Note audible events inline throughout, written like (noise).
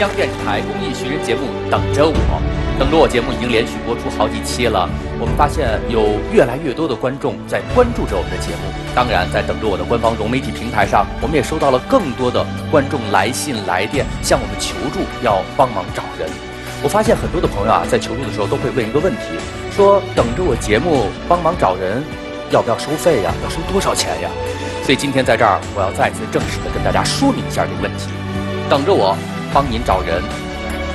中央电视台公益寻人节目《等着我》，等着我节目已经连续播出好几期了。我们发现有越来越多的观众在关注着我们的节目。当然，在等着我的官方融媒体平台上，我们也收到了更多的观众来信来电，向我们求助，要帮忙找人。我发现很多的朋友啊，在求助的时候都会问一个问题，说等着我节目帮忙找人，要不要收费呀？要收多少钱呀？所以今天在这儿，我要再次正式的跟大家说明一下这个问题。等着我帮您找人，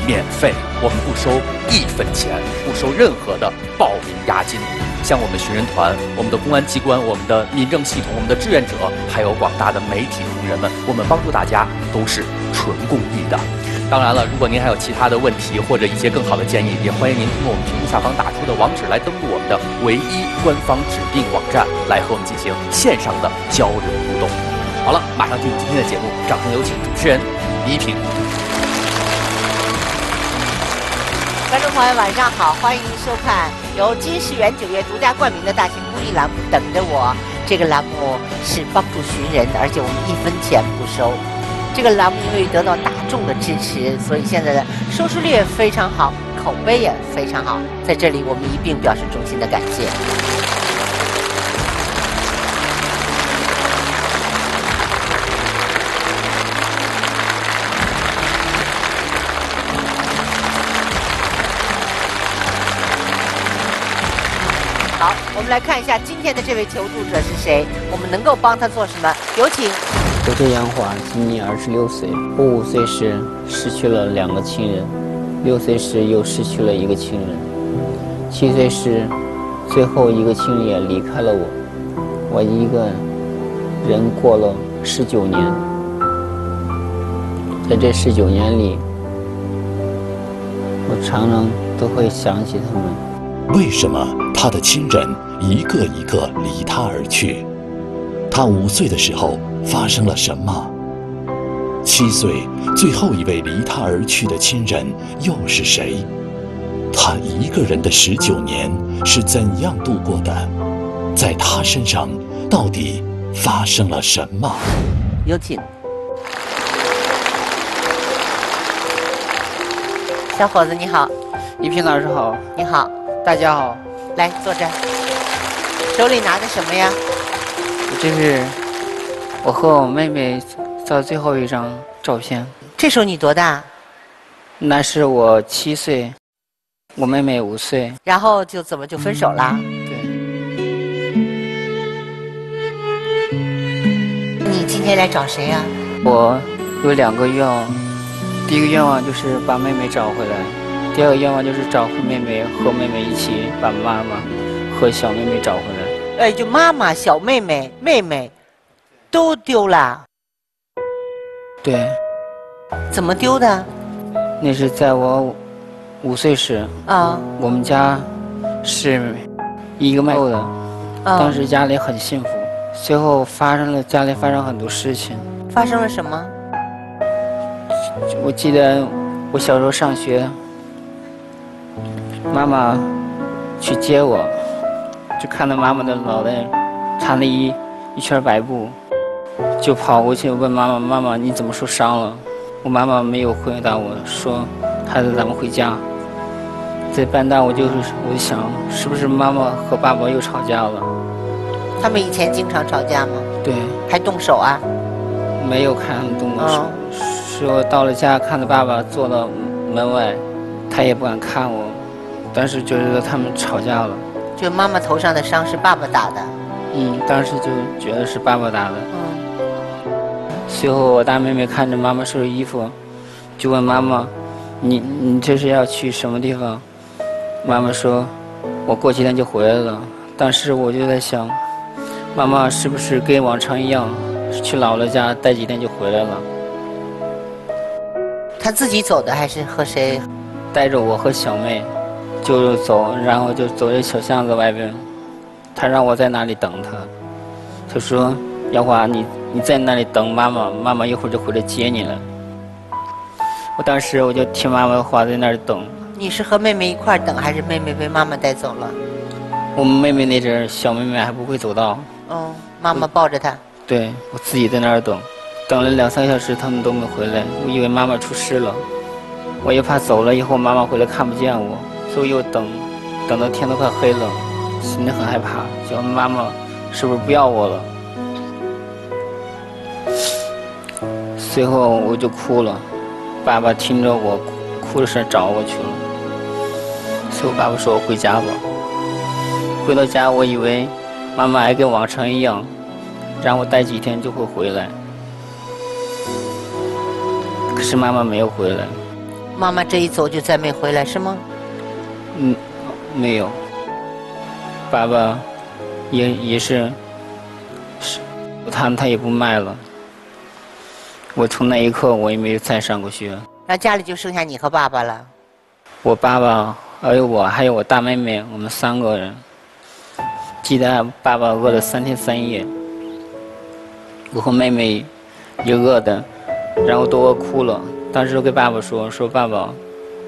免费，我们不收一分钱，不收任何的报名押金。像我们寻人团、我们的公安机关、我们的民政系统、我们的志愿者，还有广大的媒体同仁们，我们帮助大家都是纯公益的。当然了，如果您还有其他的问题或者一些更好的建议，也欢迎您通过我们屏幕下方打出的网址来登录我们的唯一官方指定网站，来和我们进行线上的交流互动。好了，马上进入今天的节目，掌声有请主持人倪萍。观众朋友，晚上好，欢迎收看由金世元酒业独家冠名的大型公益栏目《等着我》。这个栏目是帮助寻人的，而且我们一分钱不收。这个栏目因为得到大众的支持，所以现在的收视率也非常好，口碑也非常好。在这里，我们一并表示衷心的感谢。我们来看一下今天的这位求助者是谁，我们能够帮他做什么？有请。我叫杨华，今年二十六岁。我五岁时失去了两个亲人，六岁时又失去了一个亲人，七岁时最后一个亲人也离开了我。我一个人过了十九年，在这十九年里，我常常都会想起他们。为什么他的亲人一个一个离他而去？他五岁的时候发生了什么？七岁最后一位离他而去的亲人又是谁？他一个人的十九年是怎样度过的？在他身上到底发生了什么？有请。小伙子你好，一平老师好，你好，大家好，来坐这儿。手里拿的什么呀？这是我和我妹妹照最后一张照片。这时候你多大？那是我七岁，我妹妹五岁。然后就怎么就分手啦？对，你今天来找谁呀、我有两个愿望，第一个愿望就是把妹妹找回来，第二个愿望就是找回妹妹，和妹妹一起把妈妈和小妹妹找回来。哎，就妈妈、小妹妹、妹妹都丢了，对，怎么丢的？那是在我五五岁时，啊我们家是一个卖肉的，啊！当时家里很幸福。随后发生了家里发生很多事情，发生了什么？我记得我小时候上学，妈妈去接我，就看到妈妈的脑袋缠了一一圈白布，就跑过去问妈妈：“妈妈，你怎么受伤了？”我妈妈没有回答我说：“孩子，咱们回家。”在半道我就是我就想，是不是妈妈和爸爸又吵架了？他们以前经常吵架吗？对，还动手啊？没有看动过手哦，说到了家看到爸爸坐到门外，他也不敢看我，当时就觉得他们吵架了。就妈妈头上的伤是爸爸打的。嗯，当时就觉得是爸爸打的。嗯，随后我大妹妹看着妈妈收拾衣服，就问妈妈：“你你这是要去什么地方？”妈妈说：“我过几天就回来了。”当时我就在想，妈妈是不是跟往常一样，去姥姥家待几天就回来了？她自己走的还是和谁？带着我和小妹就走，然后就走在小巷子外边。他让我在那里等他，他说：“耀华，你你在那里等妈妈，妈妈一会儿就回来接你了。”我当时我就听妈妈的话，在那儿等。你是和妹妹一块等，还是妹妹被妈妈带走了？我们妹妹那阵儿，小妹妹还不会走道，嗯，妈妈抱着她。对我自己在那儿等。等了两三个小时，他们都没回来，我以为妈妈出事了。我也怕走了以后妈妈回来看不见我，都又等，等到天都快黑了，心里很害怕，想妈妈是不是不要我了？随后我就哭了，爸爸听着我哭的声找我去了。最后爸爸说我回家吧。回到家，我以为妈妈还跟往常一样，让我待几天就会回来。可是妈妈没有回来。妈妈这一走就再没回来是吗？嗯，没有。爸爸也也是，是，他他也不卖了。我从那一刻我也没有再上过学。那家里就剩下你和爸爸了。我爸爸还有我还有我大妹妹，我们三个人。记得爸爸饿了三天三夜，我和妹妹也饿的，然后都饿哭了。当时跟爸爸说：“说爸爸，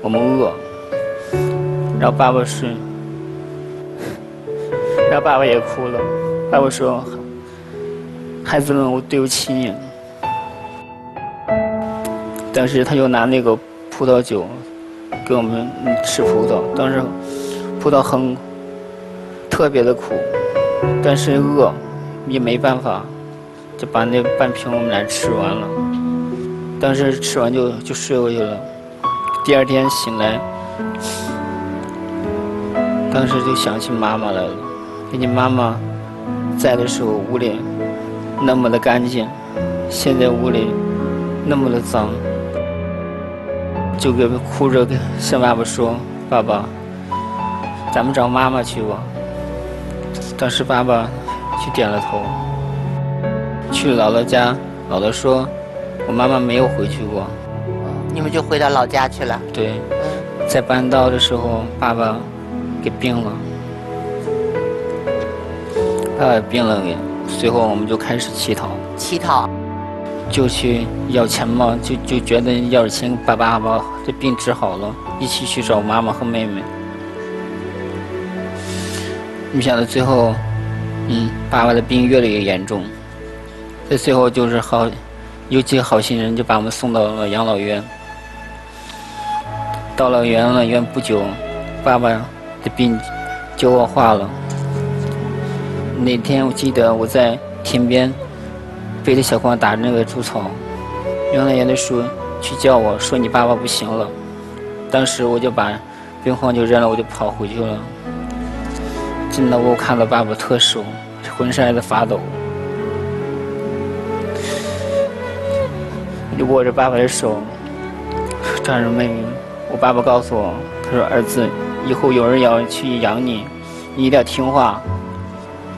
我们饿。”然后爸爸是，(laughs) 然后爸爸也哭了。爸爸说：“孩子们，我对不起你。”但是他就拿那个葡萄酒给我们吃葡萄，当时葡萄很。特别的苦，但是饿也没办法，就把那半瓶我们俩吃完了。当时吃完就就睡过去了。第二天醒来，当时就想起妈妈来了。给你妈妈在的时候，屋里那么的干净，现在屋里那么的脏，就给哭着跟向爸爸说：“爸爸，咱们找妈妈去吧。”当时爸爸去点了头，去姥姥家，姥姥说：“我妈妈没有回去过。”你们就回到老家去了。对，在搬到的时候，爸爸给病了，爸爸病了，随后我们就开始乞讨。乞讨，就去要钱嘛，就就觉得要点钱把爸爸这病治好了，一起去找妈妈和妹妹。没想到最后，嗯，爸爸的病越来越严重。在最后就是好，有几个好心人就把我们送到了养老院。到了养老院不久，爸爸病就恶化了。那天我记得我在田边背着小筐打那个猪草，养老院的叔去叫我说你爸爸不行了。当时我就把病筐就扔了，我就跑回去了。进到屋，看到爸爸特瘦，浑身还在发抖。就握着爸爸的手，站着妹妹。我爸爸告诉我，他说：“儿子，以后有人要去养你，你一定要听话，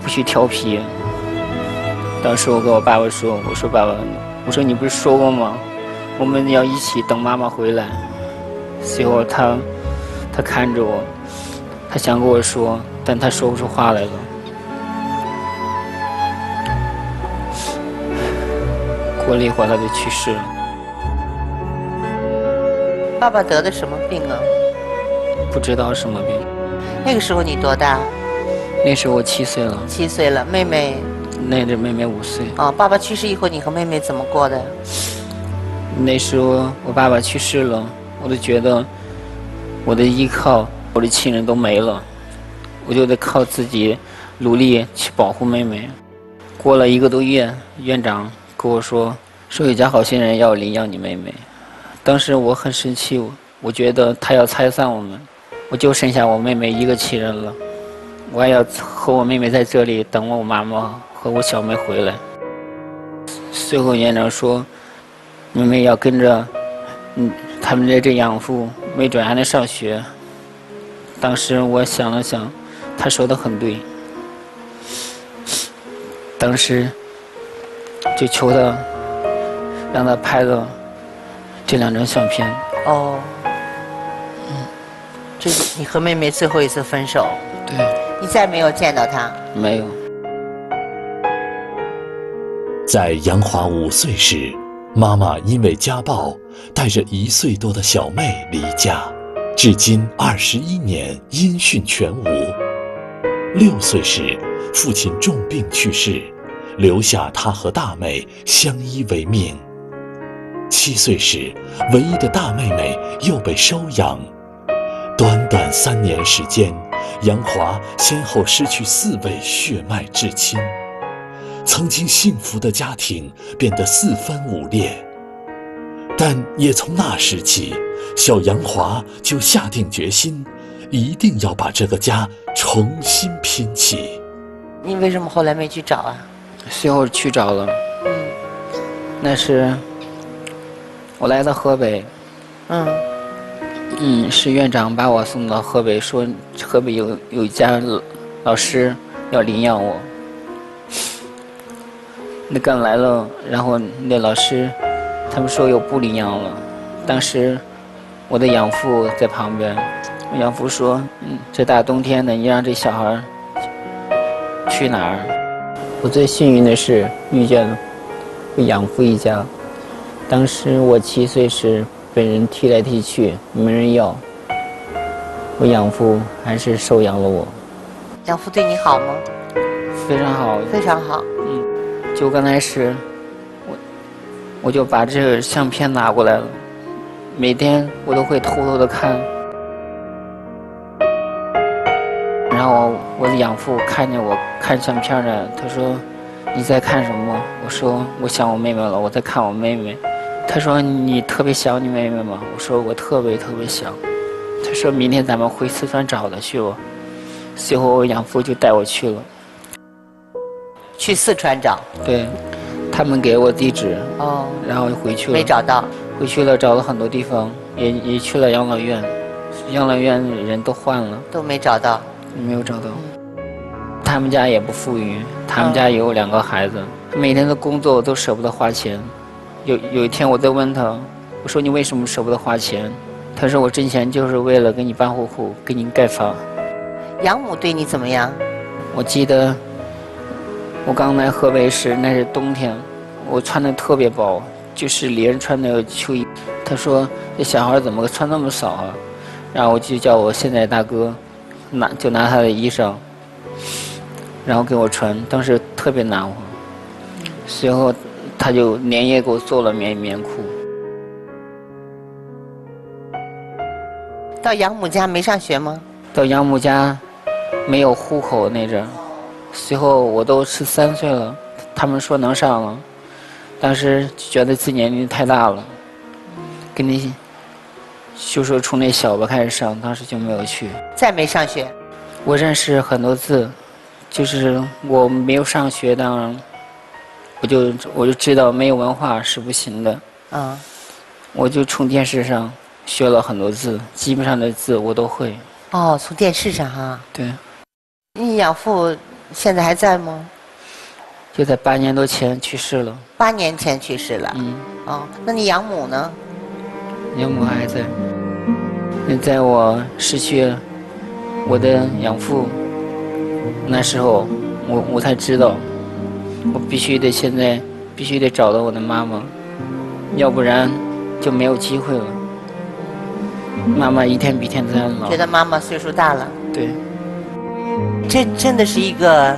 不许调皮。”当时我跟我爸爸说：“我说爸爸，我说你不是说过吗？我们要一起等妈妈回来。”随后他，他看着我，他想跟我说。但他说不出话来了。过了一会儿，他就去世了。爸爸得的什么病啊？不知道什么病。那个时候你多大？那时候我七岁了。七岁了，妹妹？那时妹妹五岁。哦，爸爸去世以后，你和妹妹怎么过的？那时候我爸爸去世了，我都觉得我的依靠，我的亲人都没了。我就得靠自己努力去保护妹妹。过了一个多月，院长跟我说，说有家好心人要领养你妹妹。当时我很生气，我觉得他要拆散我们，我就剩下我妹妹一个亲人了。我还要和我妹妹在这里等我妈妈和我小妹回来。随后院长说，妹妹要跟着，嗯，他们的这养父，没准还能上学。当时我想了想。他说的很对，当时就求他让他拍了这两张相片。哦，这是你和妹妹最后一次分手。对。你再没有见到她。没有。在杨华五岁时，妈妈因为家暴，带着一岁多的小妹离家，至今二十一年，音讯全无。六岁时，父亲重病去世，留下他和大妹相依为命。七岁时，唯一的大妹妹又被收养。短短三年时间，杨华先后失去四位血脉至亲，曾经幸福的家庭变得四分五裂。但也从那时起，小杨华就下定决心，一定要把这个家重新拼起。你为什么后来没去找啊？随后去找了，嗯那是我来到河北，嗯嗯，是院长把我送到河北，说河北有有一家老师要领养我。那刚来了，然后那老师他们说又不领养了。当时我的养父在旁边，养父说：“嗯，这大冬天的，你让这小孩去哪儿？”我最幸运的是遇见了我养父一家。当时我七岁时被人踢来踢去，没人要，我养父还是收养了我，养父对你好吗？非常好。非常好。嗯就刚开始，我我就把这个相片拿过来了，每天我都会偷偷的看。然后我的养父看见我看相片呢，他说：“你在看什么？”我说：“我想我妹妹了，我在看我妹妹。”他说：“你特别想你妹妹吗？”我说：“我特别特别想。”他说明天咱们回四川找她去吧。随后我养父就带我去了。去四川找对，他们给我地址，哦，然后回去了。没找到。回去了，找了很多地方，也也去了养老院，养老院人都换了，都没找到。没有找到。他们家也不富裕，他们家也有两个孩子，每天的工作都舍不得花钱。有有一天我在问他，我说你为什么舍不得花钱？他说我挣钱就是为了给你办户口，给你盖房。养母对你怎么样？我记得我刚来河北时，那是冬天，我穿的特别薄，就是连穿的秋衣。他说这小孩怎么穿那么少啊？然后我就叫我现在大哥拿就拿他的衣裳，然后给我穿，当时特别暖和。随后他就连夜给我做了棉棉裤。到养母家没上学吗？到养母家没有户口那阵儿，随后我都十三岁了，他们说能上了，当时觉得自己年龄太大了，跟你就说从那小吧开始上，当时就没有去。再没上学。我认识很多字，就是我没有上学，当然我就我就知道没有文化是不行的，嗯，我就从电视上学了很多字，基本上的字我都会。哦，从电视上哈。对，你养父现在还在吗？就在八年多前去世了。八年前去世了。嗯。哦，那你养母呢？养母还在。那在我失去我的养父那时候，我我才知道，我必须得现在必须得找到我的妈妈，要不然就没有机会了。妈妈一天比一天在老觉。得妈妈岁数大了，对，这真的是一个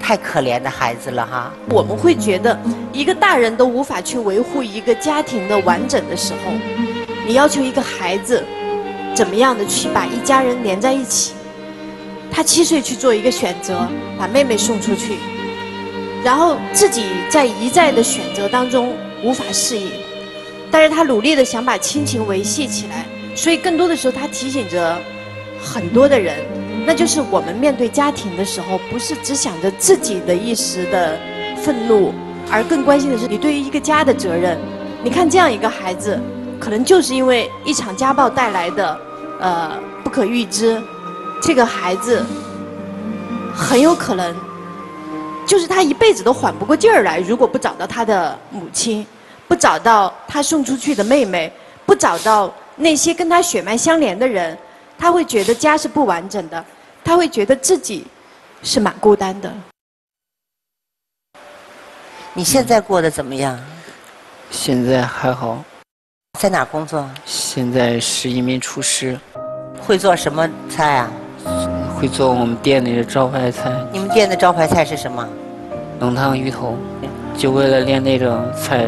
太可怜的孩子了哈。我们会觉得，一个大人都无法去维护一个家庭的完整的时候，你要求一个孩子怎么样的去把一家人连在一起？他七岁去做一个选择，把妹妹送出去，然后自己在一再的选择当中无法适应，但是他努力的想把亲情维系起来，所以更多的时候他提醒着很多的人，那就是我们面对家庭的时候，不是只想着自己的一时的愤怒，而更关心的是你对于一个家的责任。你看这样一个孩子，可能就是因为一场家暴带来的，呃，不可预知，这个孩子很有可能就是他一辈子都缓不过劲儿来，如果不找到他的母亲，不找到他送出去的妹妹，不找到那些跟他血脉相连的人，他会觉得家是不完整的，他会觉得自己是蛮孤单的。你现在过得怎么样？现在还好，在哪儿工作？现在是一名厨师，会做什么菜啊？会做我们店里的招牌菜，你们店的招牌菜是什么？冷烫鱼头，就为了练那种菜，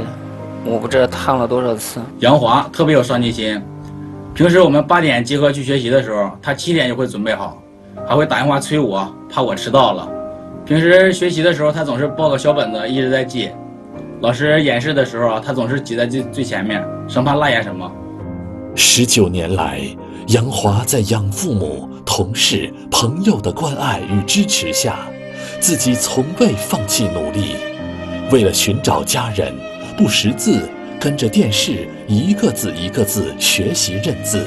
我不知道烫了多少次。杨华特别有上进心，平时我们八点集合去学习的时候，他七点就会准备好，还会打电话催我，怕我迟到了。平时学习的时候，他总是抱个小本子一直在记。老师演示的时候啊，他总是挤在最最前面，生怕落下什么。十九年来，杨华在养父母、同事、朋友的关爱与支持下，自己从未放弃努力。为了寻找家人，不识字，跟着电视一个字一个字学习认字，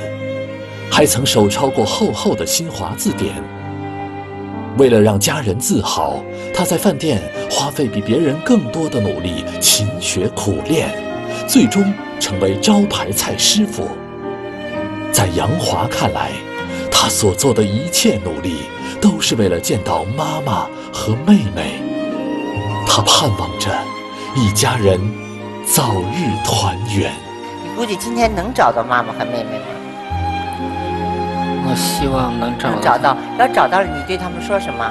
还曾手抄过厚厚的新华字典。为了让家人自豪，他在饭店花费比别人更多的努力，勤学苦练，最终成为招牌菜师傅。在杨华看来，他所做的一切努力，都是为了见到妈妈和妹妹。他盼望着一家人早日团圆。你估计今天能找到妈妈和妹妹吗？我希望能找能找到，要找到了，你对他们说什么？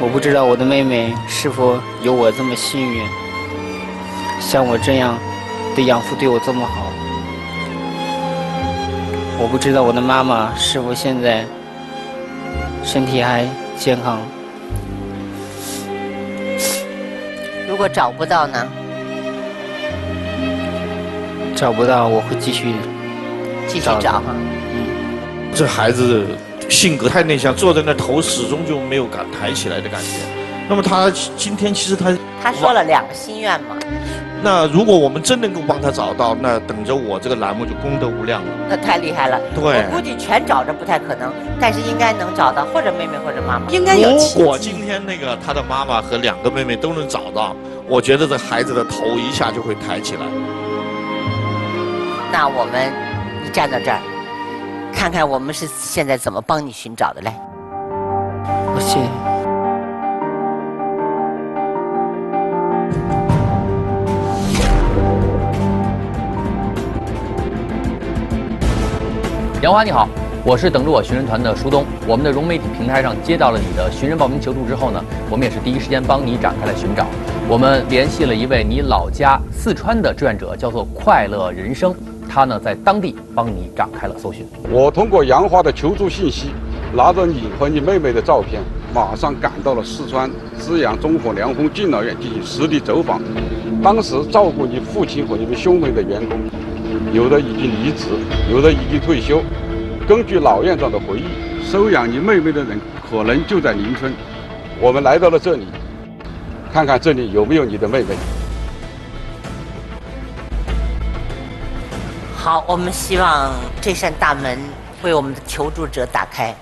我不知道我的妹妹是否有我这么幸运，像我这样的养父对我这么好。我不知道我的妈妈是否现在身体还健康。如果找不到呢？找不到，我会继续继续找哈。这孩子性格太内向，坐在那头始终就没有敢抬起来的感觉。那么他今天其实他他说了两个心愿嘛。那如果我们真能够帮他找到，那等着我这个栏目就功德无量了。那太厉害了。对。我估计全找着不太可能，但是应该能找到，或者妹妹或者妈妈。应该有。如果今天那个他的妈妈和两个妹妹都能找到，我觉得这孩子的头一下就会抬起来。那我们，你站到这儿。看看我们是现在怎么帮你寻找的来。谢谢。杨华你好，我是等着我寻人团的舒东。我们的融媒体平台上接到了你的寻人报名求助之后呢，我们也是第一时间帮你展开了寻找。我们联系了一位你老家四川的志愿者，叫做快乐人生。他呢，在当地帮你展开了搜寻。我通过杨华的求助信息，拿着你和你妹妹的照片，马上赶到了四川资阳综合凉风敬老院进行实地走访。当时照顾你父亲和你们兄妹的员工，有的已经离职，有的已经退休。根据老院长的回忆，收养你妹妹的人可能就在邻村。我们来到了这里，看看这里有没有你的妹妹。好，我们希望这扇大门为我们的求助者打开。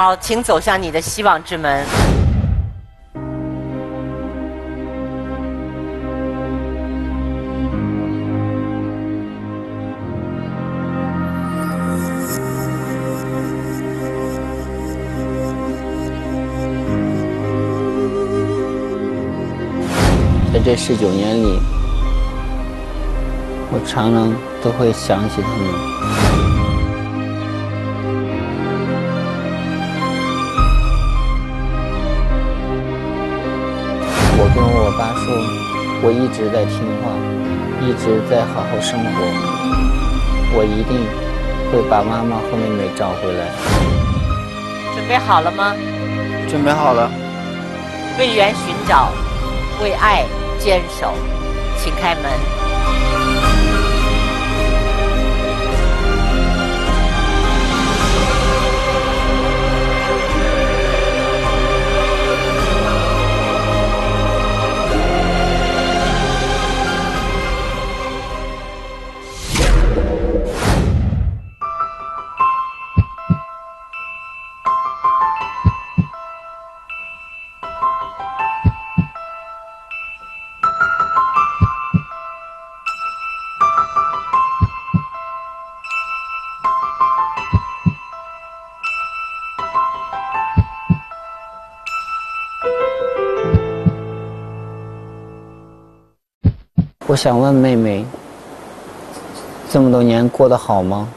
好，请走向你的希望之门。在这十九年里，我常常都会想起他们。我爸说，我一直在听话，一直在好好生活，我一定会把妈妈和妹妹找回来。准备好了吗？准备好了。为缘寻找，为爱坚守，请开门。我想问妹妹，这么多年过得好吗？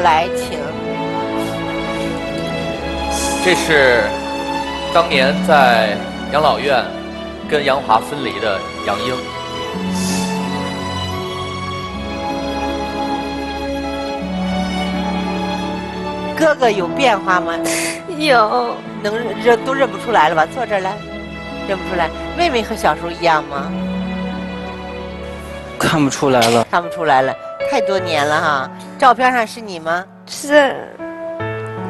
来，请。这是当年在养老院跟杨华分离的杨英。哥哥有变化吗？有，能认都认不出来了吧？坐这儿来，认不出来。妹妹和小时候一样吗？看不出来了，看不出来了，太多年了哈。照片上是你吗？是。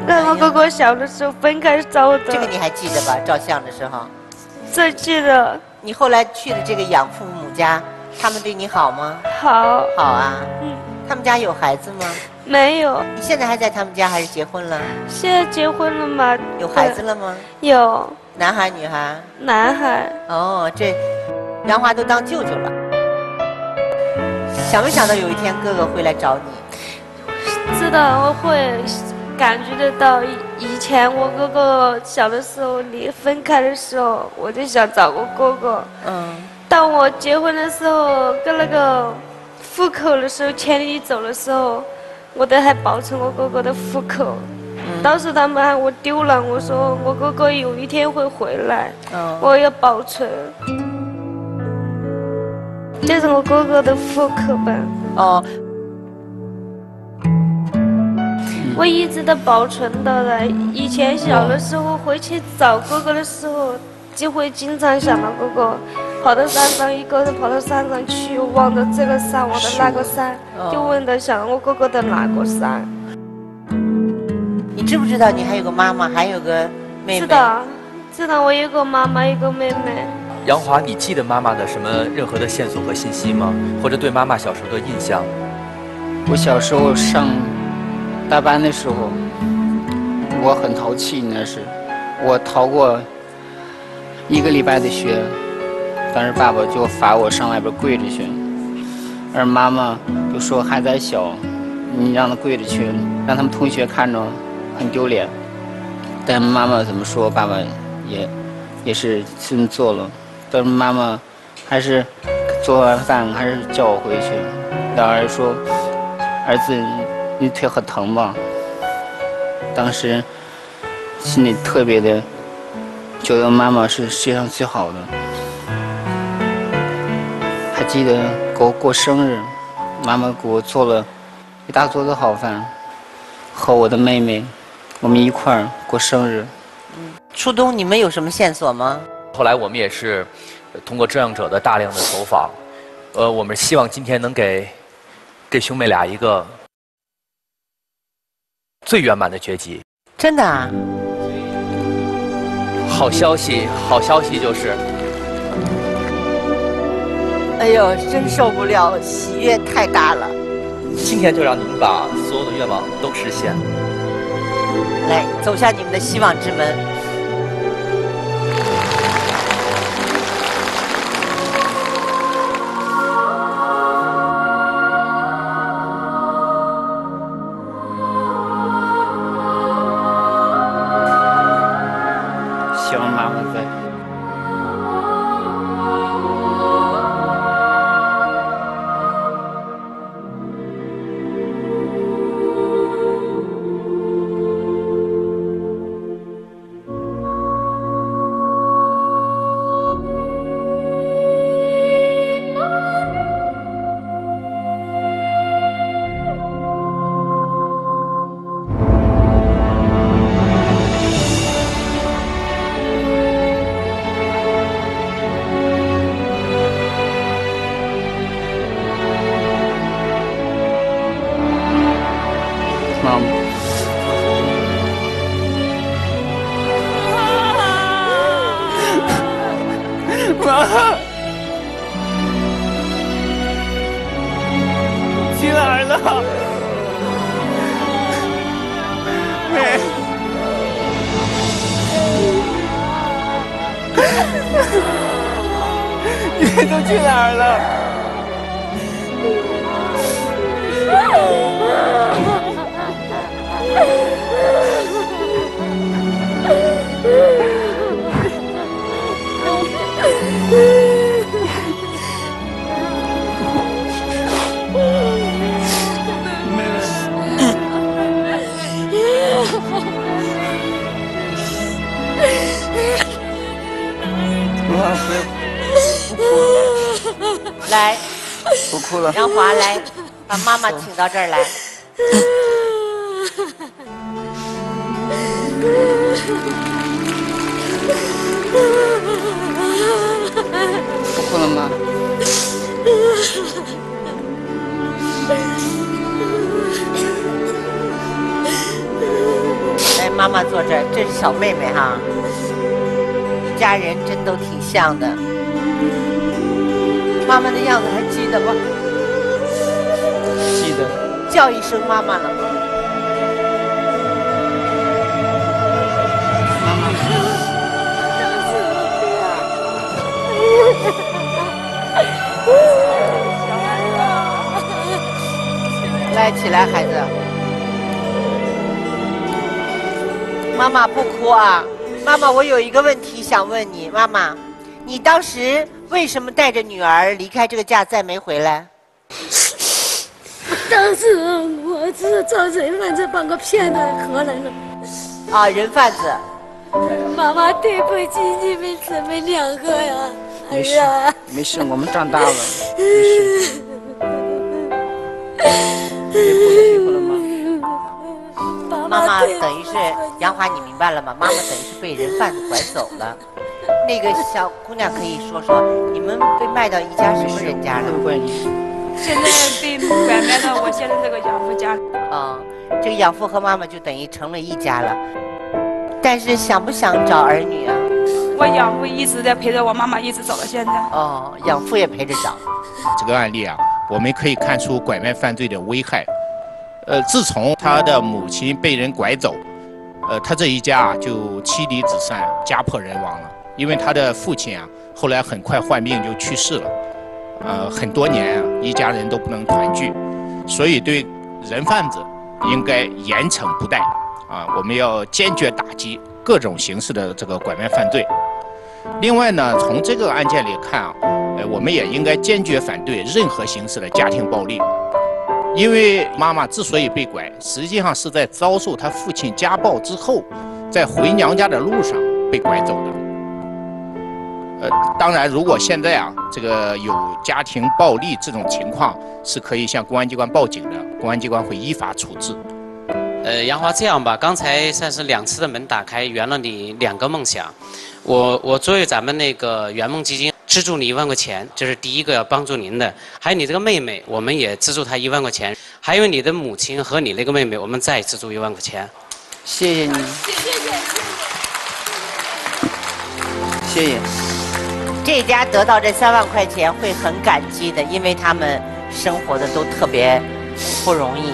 那我哥哥小的时候分开照的。这个你还记得吧？照相的时候。这记得。你后来去的这个养父母家，他们对你好吗？好。好啊。嗯。他们家有孩子吗？没有。你现在还在他们家还是结婚了？现在结婚了吗？有孩子了吗？有。男孩女孩？男孩。哦，这杨华都当舅舅了。想没想到有一天哥哥会来找你？知道我会。感觉得到，以前我哥哥小的时候，离分开的时候，我就想找个哥哥。嗯。当我结婚的时候，跟那个户口的时候，迁离走的时候，我都还保存我哥哥的户口。嗯。当时他们喊我丢了，我说我哥哥有一天会回来。嗯。我要保存。这是我哥哥的户口本。哦。我一直都保存到了。以前小的时候回去找哥哥的时候，就会经常想到哥哥，跑到山上，一个人跑到山上去，望着这个山，望着那个山，就问着想我哥哥的哪个山。你知不知道你还有个妈妈，还有个妹妹？知道，知道我有个妈妈，一个妹妹。杨华，你记得妈妈的什么任何的线索和信息吗？或者对妈妈小时候的印象？我小时候上。大班的时候，我很淘气，那是我逃过一个礼拜的学，但是爸爸就罚我上外边跪着去，而妈妈就说孩子小，你让他跪着去，让他们同学看着很丢脸。但妈妈怎么说，爸爸也也是这么做了，但是妈妈还是做完饭还是叫我回去，然后说儿子。你腿很疼吧？当时心里特别的觉得妈妈是世界上最好的。还记得给我过生日，妈妈给我做了一大桌子好饭，和我的妹妹，我们一块儿过生日。初冬，你们有什么线索吗？后来我们也是通过志愿者的大量的走访，呃，我们希望今天能给给兄妹俩一个。最圆满的绝技，真的啊！好消息，好消息就是，哎呦，真受不了，喜悦太大了。今天就让你们把所有的愿望都实现，来走向你们的希望之门。像的。妈妈的样子还记得吗？记得。叫一声妈妈了吗？妈妈来，起来，孩子。妈妈不哭啊！妈妈，我有一个问题想问你，妈妈，你当时为什么带着女儿离开这个家再没回来？当时我是找人贩子帮我骗到河南了。啊，人贩子。妈妈，对不起你们姊妹两个呀，没事儿啊。没事，我们长大了，没事。(laughs) 别哭了，别哭了吗？妈妈等于是杨华，你明白了吗？妈妈等于是被人贩子拐走了。(laughs) 那个小姑娘可以说说，你们被卖到一家什么人家了？都怪你。现在被拐卖到我现在这个养父家里。啊、这个养父和妈妈就等于成了一家了。但是想不想找儿女啊？我养父一直在陪着我妈妈，一直走到现在。哦，养父也陪着找。这个案例啊，我们可以看出拐卖犯罪的危害。呃，自从他的母亲被人拐走，呃，他这一家啊就妻离子散、家破人亡了。因为他的父亲啊，后来很快患病就去世了，呃，很多年啊，一家人都不能团聚，所以对人贩子应该严惩不贷啊，我们要坚决打击各种形式的这个拐卖犯罪。另外呢，从这个案件里看啊，呃，我们也应该坚决反对任何形式的家庭暴力，因为妈妈之所以被拐，实际上是在遭受她父亲家暴之后，在回娘家的路上被拐走的。呃，当然，如果现在啊，这个有家庭暴力这种情况，是可以向公安机关报警的，公安机关会依法处置。呃，杨华，这样吧，刚才算是两次的门打开，圆了你两个梦想。我我作为咱们那个圆梦基金资助你一万块钱，这是第一个要帮助您的。还有你这个妹妹，我们也资助她一万块钱。还有你的母亲和你那个妹妹，我们再资助一万块钱。谢谢你，谢谢。这家得到这三万块钱会很感激的，因为他们生活的都特别不容易。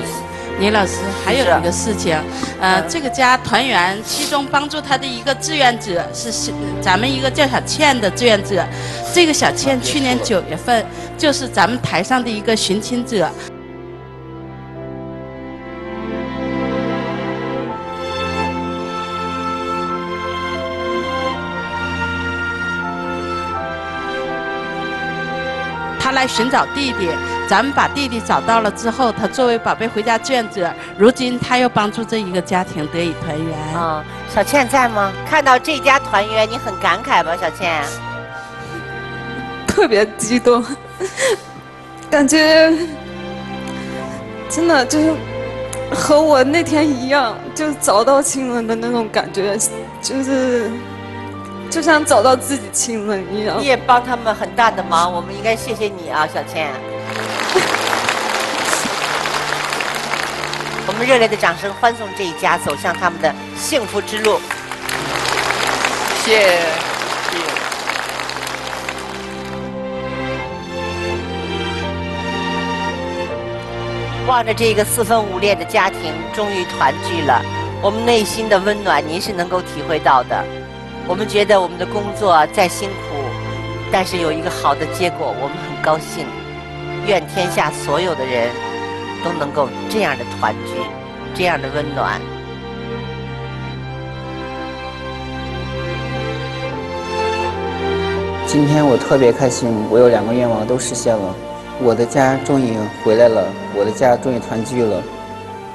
倪老师，还有一个事情，呃，这个家团圆，其中帮助他的一个志愿者是是咱们一个叫小倩的志愿者，这个小倩去年九月份就是咱们台上的一个寻亲者。来寻找弟弟，咱们把弟弟找到了之后，他作为宝贝回家志愿者，如今他又帮助这一个家庭得以团圆。啊、小倩在吗？看到这家团圆，你很感慨吧，小倩？特别激动，(laughs) 感觉真的就是和我那天一样，就找到亲人的那种感觉，就是就像找到自己亲人一样。你也帮他们很大的忙，我们应该谢谢你啊，小倩。(laughs) 我们热烈的掌声欢送这一家走向他们的幸福之路。谢谢。望着这个四分五裂的家庭终于团聚了，我们内心的温暖您是能够体会到的。我们觉得我们的工作再辛苦，但是有一个好的结果，我们很高兴。愿天下所有的人都能够这样的团聚，这样的温暖。今天我特别开心，我有两个愿望都实现了，我的家终于回来了，我的家终于团聚了。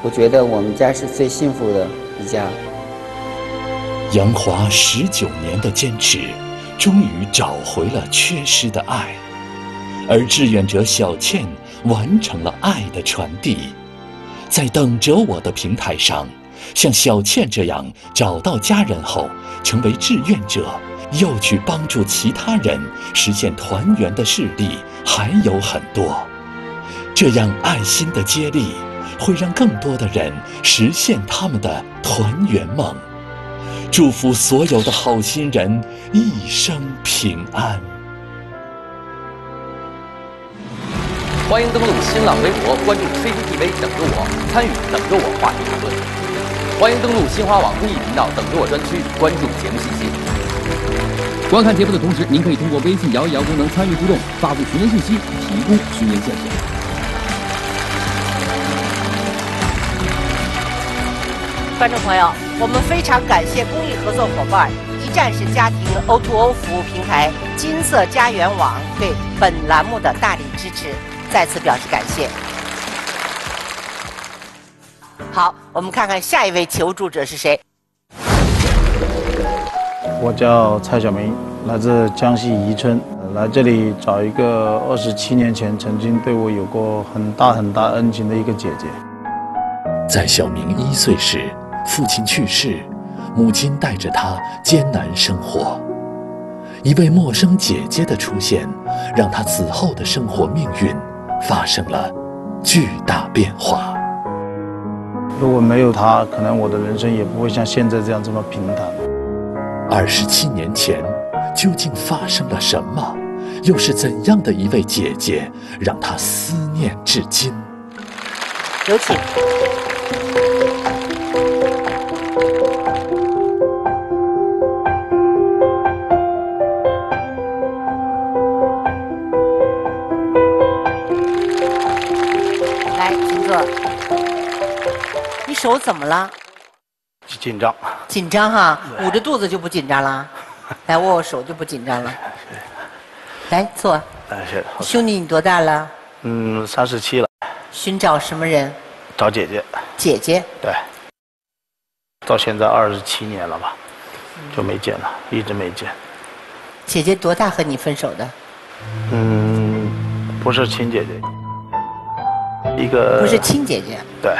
我觉得我们家是最幸福的一家。杨华十九年的坚持，终于找回了缺失的爱，而志愿者小倩完成了爱的传递，在等着我的平台上，像小倩这样找到家人后，成为志愿者。又去帮助其他人实现团圆的事例还有很多，这样爱心的接力会让更多的人实现他们的团圆梦。祝福所有的好心人一生平安。欢迎登录新浪微博，关注 CCTV 等着我，参与等着我话题讨论。欢迎登录新华网公益频道等着我专区，关注节目信息。观看节目的同时，您可以通过微信摇一摇功能参与互动，发布寻人信息，提供寻人线索。观众朋友，我们非常感谢公益合作伙伴一站式家庭 O2O 服务平台金色家园网对本栏目的大力支持，再次表示感谢。好，我们看看下一位求助者是谁。我叫蔡小明，来自江西宜春，来这里找一个二十七年前曾经对我有过很大很大恩情的一个姐姐。在小明一岁时，父亲去世，母亲带着他艰难生活。一位陌生姐姐的出现，让他此后的生活命运发生了巨大变化。如果没有她，可能我的人生也不会像现在这样这么平坦。二十七年前，究竟发生了什么？又是怎样的一位姐姐，让他思念至今？有请。手怎么了？紧张。紧张哈，捂着肚子就不紧张了，(laughs) 来握握手就不紧张了。来坐。哎，谢。兄弟，你多大了？嗯，三十七了。寻找什么人？找姐姐。姐姐。对。到现在二十七年了吧，就没见了，一直没见。姐姐多大和你分手的？嗯，不是亲姐姐。一个不是亲姐姐，对，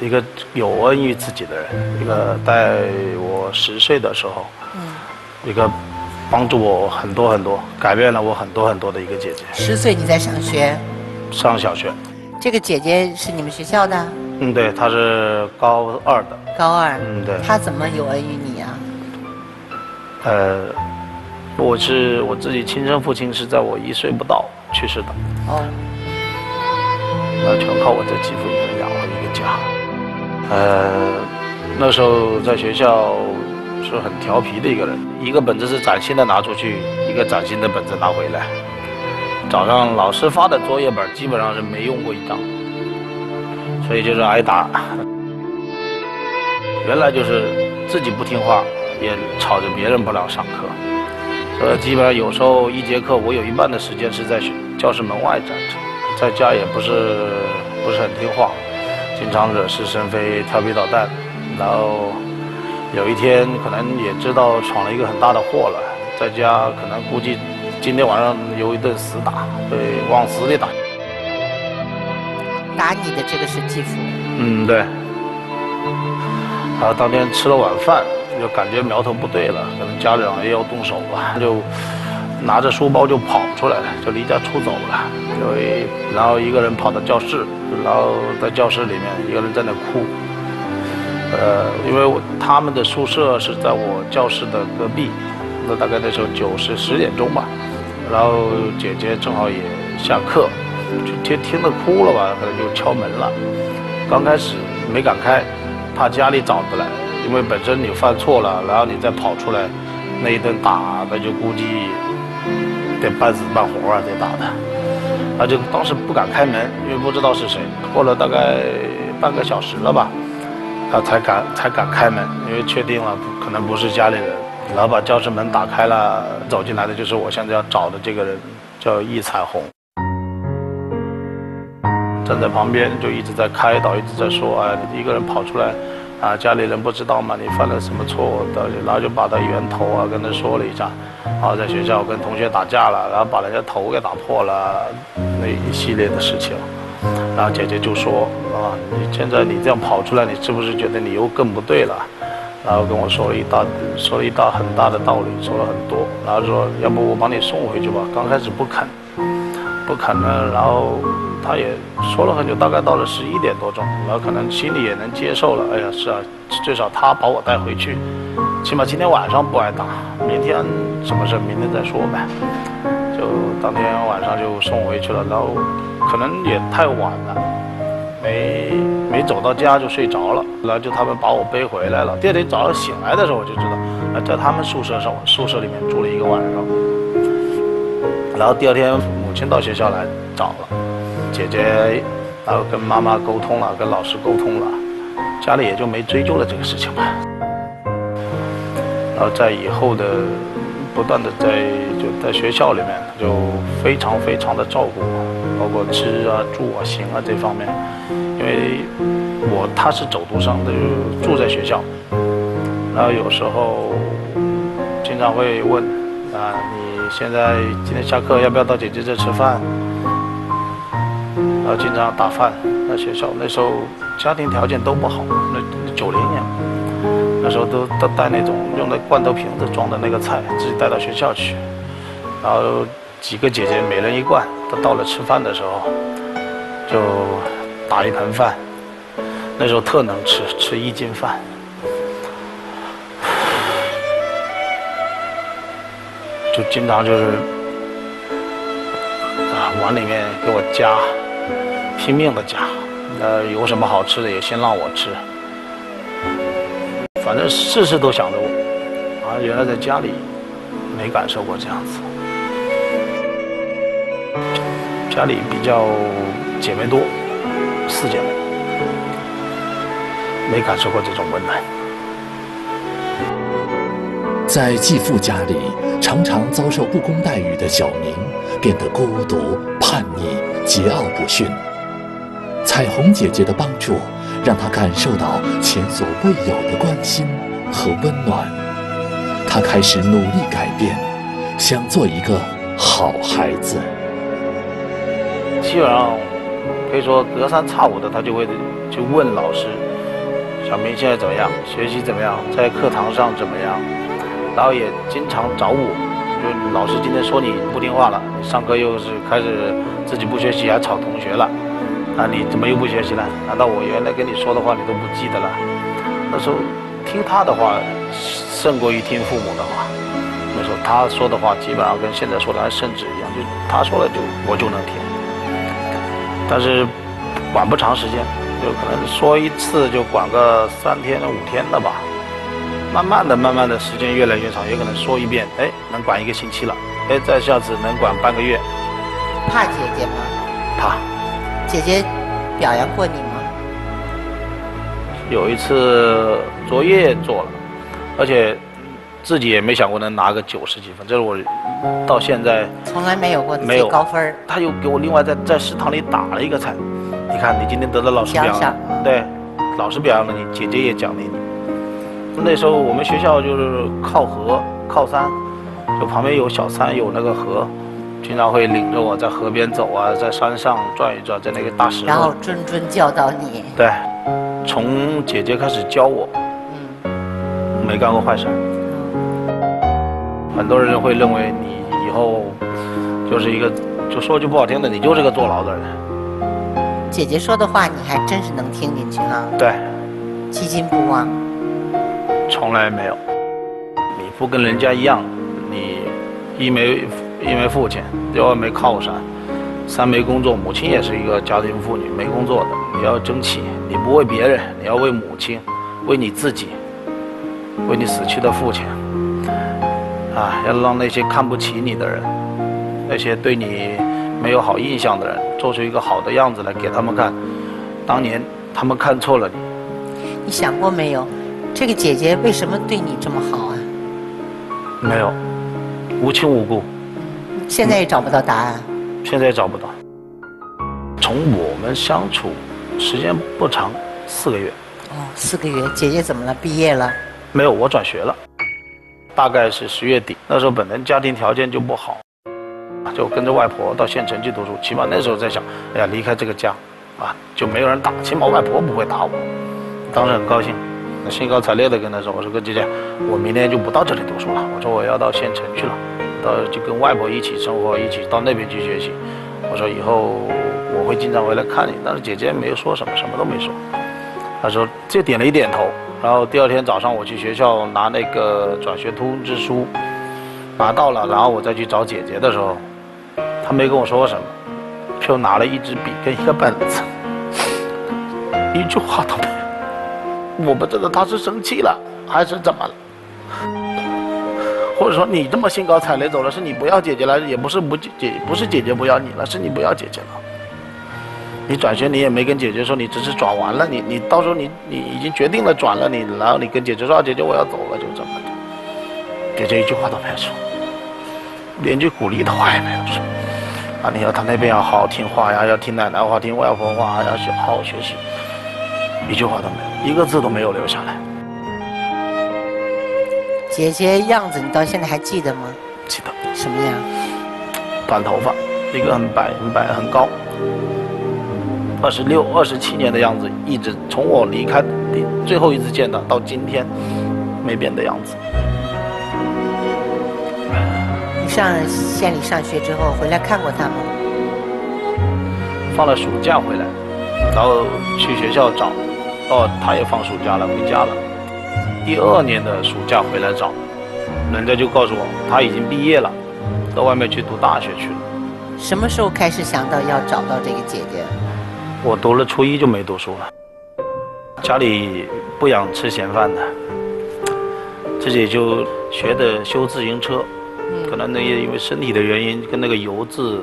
一个有恩于自己的人，一个在我十岁的时候，嗯，一个帮助我很多很多，改变了我很多很多的一个姐姐。十岁你在上学？上小学。这个姐姐是你们学校的？嗯，对，她是高二的。高二。嗯，对。她怎么有恩于你啊？呃，我是我自己亲生父亲是在我一岁不到去世的。哦。那全靠我这几父一人养活一个家。呃，那时候在学校是很调皮的一个人，一个本子是崭新的拿出去，一个崭新的本子拿回来。早上老师发的作业本基本上是没用过一张，所以就是挨打。原来就是自己不听话，也吵着别人不让上课，所以基本上有时候一节课我有一半的时间是在学教室门外站着。在家也不是不是很听话，经常惹是生非、调皮捣蛋，然后有一天可能也知道闯了一个很大的祸了，在家可能估计今天晚上有一顿死打，会，往死里打。打你的这个是继父。嗯，对。然后当天吃了晚饭，就感觉苗头不对了，可能家长也要动手吧，就拿着书包就跑出来了，就离家出走了。因为然后一个人跑到教室，然后在教室里面一个人在那哭。呃，因为他们的宿舍是在我教室的隔壁，那大概那时候九十十点钟吧，然后姐姐正好也下课，就听听着哭了吧，可能就敲门了。刚开始没敢开，怕家里找不来，因为本身你犯错了，然后你再跑出来，那一顿打，那就估计得半死半活啊，得打的。那就当时不敢开门，因为不知道是谁。过了大概半个小时了吧。他才敢才敢开门，因为确定了可能不是家里人，然后把教室门打开了，走进来的就是我现在要找的这个人，叫易彩虹，站在旁边就一直在开导，一直在说，哎，一个人跑出来，啊，家里人不知道吗？你犯了什么错？的，然后就把他源头啊跟他说了一下，然后在学校跟同学打架了，然后把人家头给打破了，那一系列的事情。然后姐姐就说：“啊，你现在你这样跑出来，你是不是觉得你又更不对了？”然后跟我说了一大，说了一大很大的道理，说了很多。然后说：“要不我帮你送回去吧？”刚开始不肯，不肯呢。然后他也说了很久，大概到了十一点多钟，然后可能心里也能接受了。哎呀，是啊，最少他把我带回去，起码今天晚上不挨打。明天什么事明天再说呗。就当天晚上就送回去了。然后。可能也太晚了，没没走到家就睡着了，然后就他们把我背回来了。第二天早上醒来的时候，我就知道，在他们宿舍上宿舍里面住了一个晚上。然后第二天母亲到学校来找了姐姐，然后跟妈妈沟通了，跟老师沟通了，家里也就没追究了这个事情吧。然后在以后的不断的在就在学校里面就非常非常的照顾我。包括吃啊、住啊、行啊这方面，因为我他是走读生，他就住在学校，然后有时候经常会问啊，现在今天下课要不要到姐姐这吃饭？然后经常打饭在学校，那时候家庭条件都不好，那九零年，那时候都都带那种用的罐头瓶子装的那个菜，自己带到学校去，然后。几个姐姐每人一罐，都到了吃饭的时候，就打一盆饭。那时候特能吃，吃一斤饭，就经常就是啊往里面给我夹，拼命的夹。呃，有什么好吃的也先让我吃，反正事事都想着我。啊，原来在家里没感受过这样子。家里比较姐妹多，四姐妹，没感受过这种温暖。在继父家里，常常遭受不公待遇的小明，变得孤独、叛逆、桀骜不驯。彩虹姐姐的帮助，让他感受到前所未有的关心和温暖。他开始努力改变，想做一个好孩子。基本上可以说隔三差五的，他就会去问老师：“小明现在怎么样？学习怎么样？在课堂上怎么样？”然后也经常找我，就老师今天说你不听话了，上课又是开始自己不学习，还吵同学了，啊，你怎么又不学习了？难道我原来跟你说的话你都不记得了？那时候听他的话胜过于听父母的话。那时候他说的话基本上跟现在说的还甚至一样，就他说了就我就能听。但是管不长时间，就可能说一次就管个三天五天的吧。慢慢的、慢慢的时间越来越长，也可能说一遍，哎，能管一个星期了，哎，再下次能管半个月。怕姐姐吗？怕。姐姐表扬过你吗？有一次作业做了，而且自己也没想过能拿个九十几分，这是我到现在从来没有过没有高分。他又给我另外在在食堂里打了一个菜，你看你今天得到老师表扬，对，老师表扬了你，姐姐也奖励你。那时候我们学校就是靠河靠山，就旁边有小山有那个河，经常会领着我在河边走啊，在山上转一转，在那个大石头。然后谆谆教导你。对，从姐姐开始教我，嗯，没干过坏事。很多人会认为你以后就是一个，就说句不好听的，你就是个坐牢的人。姐姐说的话，你还真是能听进去哈。对，基金不忘，从来没有。你不跟人家一样，你一没一没父亲，第二没靠山，三没工作，母亲也是一个家庭妇女，没工作的，你要争气，你不为别人，你要为母亲，为你自己，为你死去的父亲。啊，要让那些看不起你的人，那些对你没有好印象的人，做出一个好的样子来给他们看。当年他们看错了你，你想过没有？这个姐姐为什么对你这么好啊？没有，无亲无故。现在也找不到答案。现在也找不到。从我们相处时间不长，四个月。哦，四个月。姐姐怎么了？毕业了？没有，我转学了。大概是十月底，那时候本人家庭条件就不好，就跟着外婆到县城去读书。起码那时候在想，哎呀，离开这个家，啊，就没有人打，起码外婆不会打我。当时很高兴，兴高采烈的跟她说：“我说哥姐姐，我明天就不到这里读书了，我说我要到县城去了，到就跟外婆一起生活，一起到那边去学习。我说以后我会经常回来看你。”但是姐姐没有说什么，什么都没说。她说就点了一点头。然后第二天早上我去学校拿那个转学通知书，拿到了，然后我再去找姐姐的时候，她没跟我说什么，就拿了一支笔跟一个本子，(laughs) 一句话都没有。我不知道他是生气了还是怎么了，或者说你这么兴高采烈走了，是你不要姐姐了，也不是不姐不是姐姐不要你了，是你不要姐姐了。你转学，你也没跟姐姐说，你只是转完了，你你到时候你你已经决定了转了，你然后你跟姐姐说，姐姐我要走了，就这么的。姐姐一句话都没说，连句鼓励的话也没有说。啊，你要他那边要好好听话呀，要听奶奶话，听外婆话，要学好好学习，一句话都没有，一个字都没有留下来。姐姐样子你到现在还记得吗？记得。什么样？短头发，一个很白很白很高。二十六、二十七年的样子，一直从我离开最后一次见她到今天，没变的样子。你上县里上学之后回来看过她吗？放了暑假回来，然后去学校找，哦，他也放暑假了，回家了。第二年的暑假回来找，人家就告诉我他已经毕业了，到外面去读大学去了。什么时候开始想到要找到这个姐姐？我读了初一就没读书了，家里不养吃闲饭的，自己就学的修自行车，可能那也因为身体的原因，跟那个油渍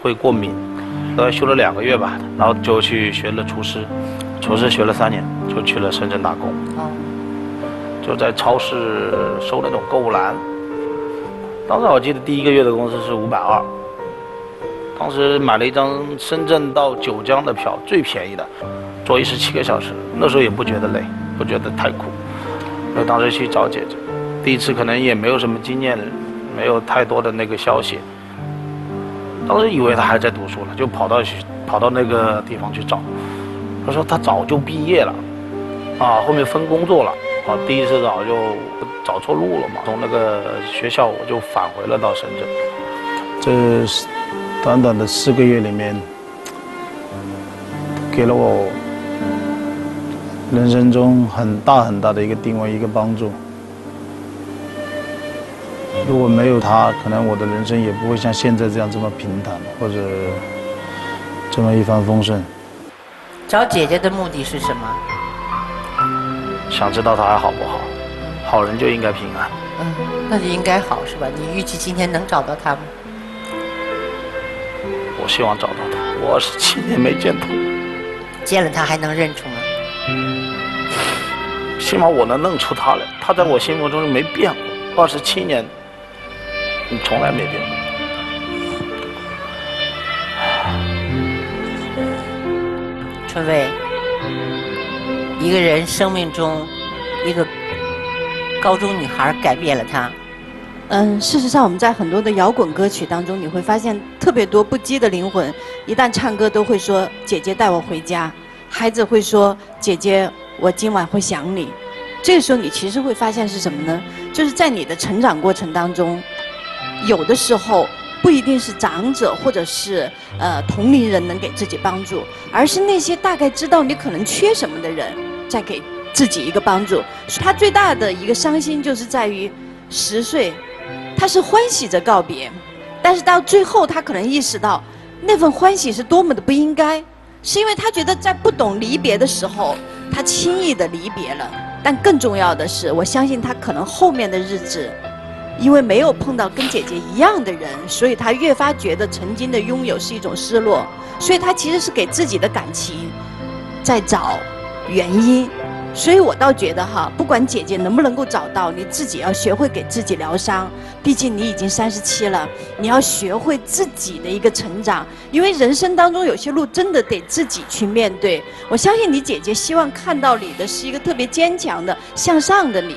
会过敏，大概修了两个月吧，然后就去学了厨师，厨师学了三年，就去了深圳打工，就在超市收那种购物篮，当时我记得第一个月的工资是五百二。当时买了一张深圳到九江的票，最便宜的，坐一十七个小时。那时候也不觉得累，不觉得太苦。那当时去找姐姐，第一次可能也没有什么经验，没有太多的那个消息。当时以为她还在读书呢，就跑到跑到那个地方去找。他说他早就毕业了，啊，后面分工作了。啊，第一次找就找错路了嘛，从那个学校我就返回了到深圳。这。短短的四个月里面，给了我人生中很大很大的一个定位，一个帮助。如果没有他，可能我的人生也不会像现在这样这么平坦，或者这么一帆风顺。找姐姐的目的是什么？想知道她还好不好？好人就应该平安。嗯，那就应该好是吧？你预计今天能找到她吗？我希望找到她。我二十七年没见她，见了她还能认出吗？起码我能认出她来。她在我心目中没变过，二十七年，你从来没变过。春薇，一个人生命中一个高中女孩改变了他。嗯，事实上，我们在很多的摇滚歌曲当中，你会发现特别多不羁的灵魂，一旦唱歌都会说“姐姐带我回家”，孩子会说“姐姐，我今晚会想你”。这个时候，你其实会发现是什么呢？就是在你的成长过程当中，有的时候不一定是长者或者是呃同龄人能给自己帮助，而是那些大概知道你可能缺什么的人在给自己一个帮助。他最大的一个伤心就是在于十岁，他是欢喜着告别，但是到最后他可能意识到那份欢喜是多么的不应该，是因为他觉得在不懂离别的时候，他轻易的离别了。但更重要的是，我相信他可能后面的日子。因为没有碰到跟姐姐一样的人，所以他越发觉得曾经的拥有是一种失落，所以他其实是给自己的感情在找原因。所以我倒觉得哈，不管姐姐能不能够找到，你自己要学会给自己疗伤。毕竟你已经三十七了，你要学会自己的一个成长。因为人生当中有些路真的得自己去面对。我相信你姐姐希望看到你的是一个特别坚强的向上的你。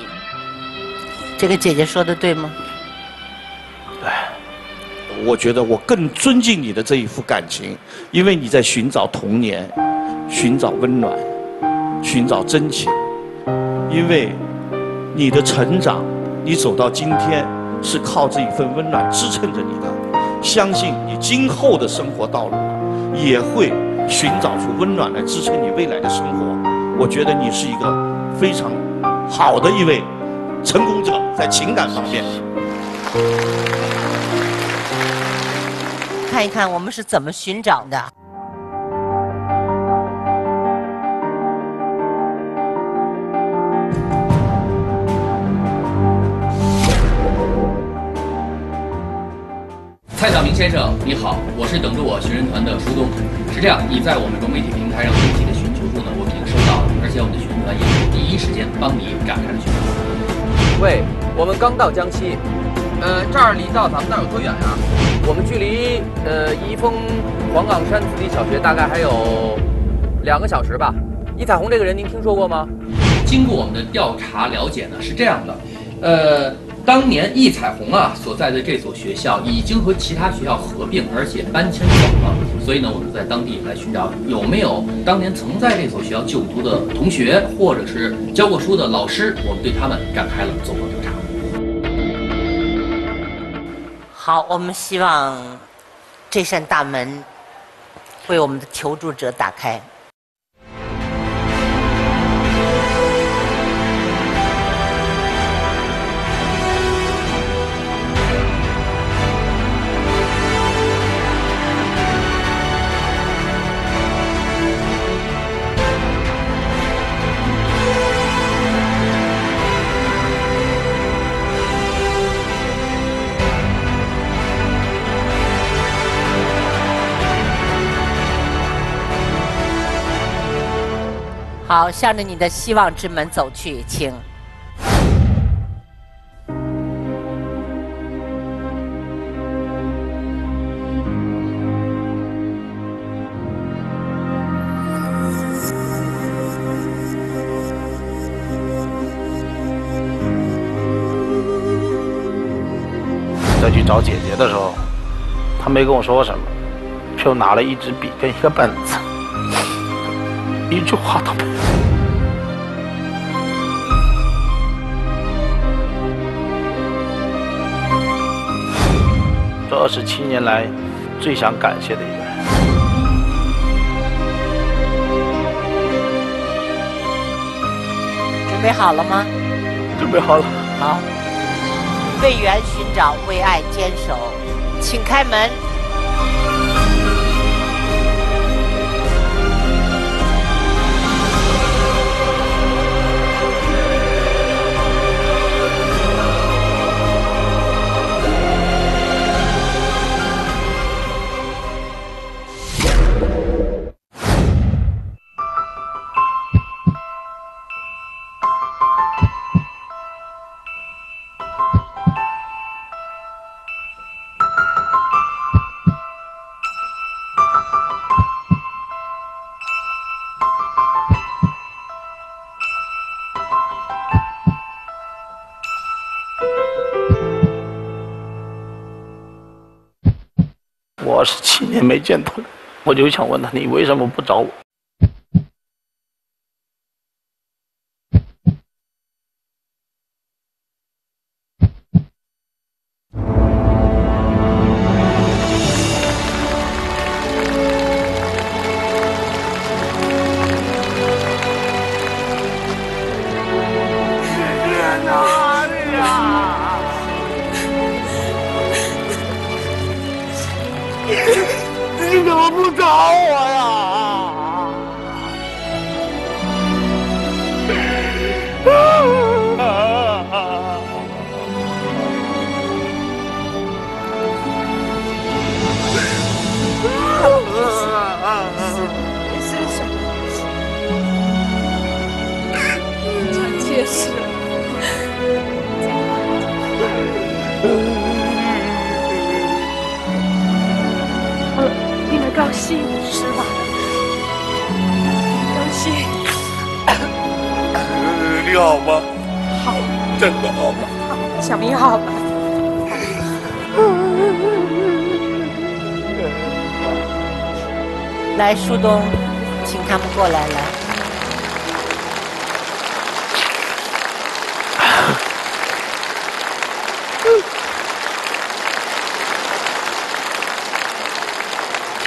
这个姐姐说的对吗？对，我觉得我更尊敬你的这一副感情，因为你在寻找童年，寻找温暖，寻找真情。因为你的成长，你走到今天，是靠这一份温暖支撑着你的。相信你今后的生活道路，也会寻找出温暖来支撑你未来的生活。我觉得你是一个非常好的一位。成功者在情感方面，看一看我们是怎么寻找的。蔡晓明先生，你好，我是等着我寻人团的朱东。是这样，你在我们融媒体平台上提起的寻求书呢，我们已经收到了，而且我们的寻人团也是第一时间帮你展开了寻找。喂，我们刚到江西，呃，这儿离到咱们那儿有多远啊？我们距离呃宜丰黄岗山子弟小学大概还有两个小时吧。易彩虹这个人您听说过吗？经过我们的调查了解呢，是这样的，呃。当年易彩虹啊所在的这所学校已经和其他学校合并，而且搬迁走了，所以呢，我们在当地来寻找有没有当年曾在这所学校就读的同学，或者是教过书的老师，我们对他们展开了走访调查。好，我们希望这扇大门为我们的求助者打开。好，向着你的希望之门走去，请。再去找姐姐的时候，他没跟我说什么，就拿了一支笔跟一个本子。一句话都没有。这二十七年来，最想感谢的一个人。准备好了吗？准备好了。好。为缘寻找，为爱坚守，请开门。几年没见他，我就想问他：你为什么不找我？来，树东，请他们过来来。(laughs)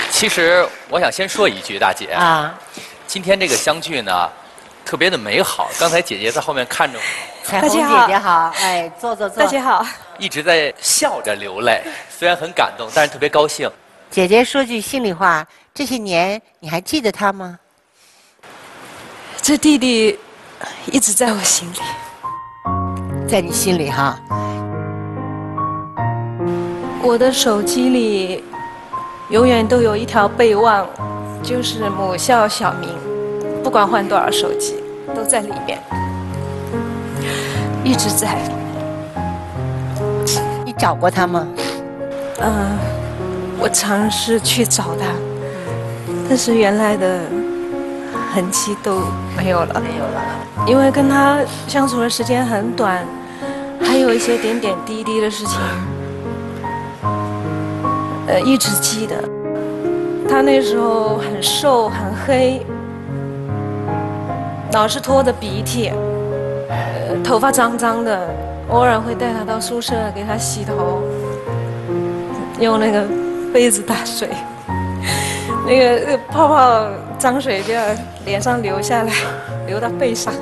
其实我想先说一句，大姐啊，今天这个相聚呢，特别的美好。刚才姐姐在后面看着我，彩虹姐姐好，哎，坐坐坐。大姐好，一直在笑着流泪，虽然很感动，但是特别高兴。姐姐说句心里话，这些年你还记得他吗？这弟弟一直在我心里，在你心里哈。我的手机里永远都有一条备忘，就是母校小明，不管换多少手机，都在里面，一直在。你找过他吗？嗯，我尝试去找他，但是原来的痕迹都没有了。没有了。因为跟他相处的时间很短，还有一些点点滴滴的事情。呃，一直记得，他那时候很瘦很黑，老是拖着鼻涕，呃，头发脏脏的，偶尔会带他到宿舍给他洗头，用那个杯子打水，那个那个泡泡脏水就要脸上流下来，流到背上，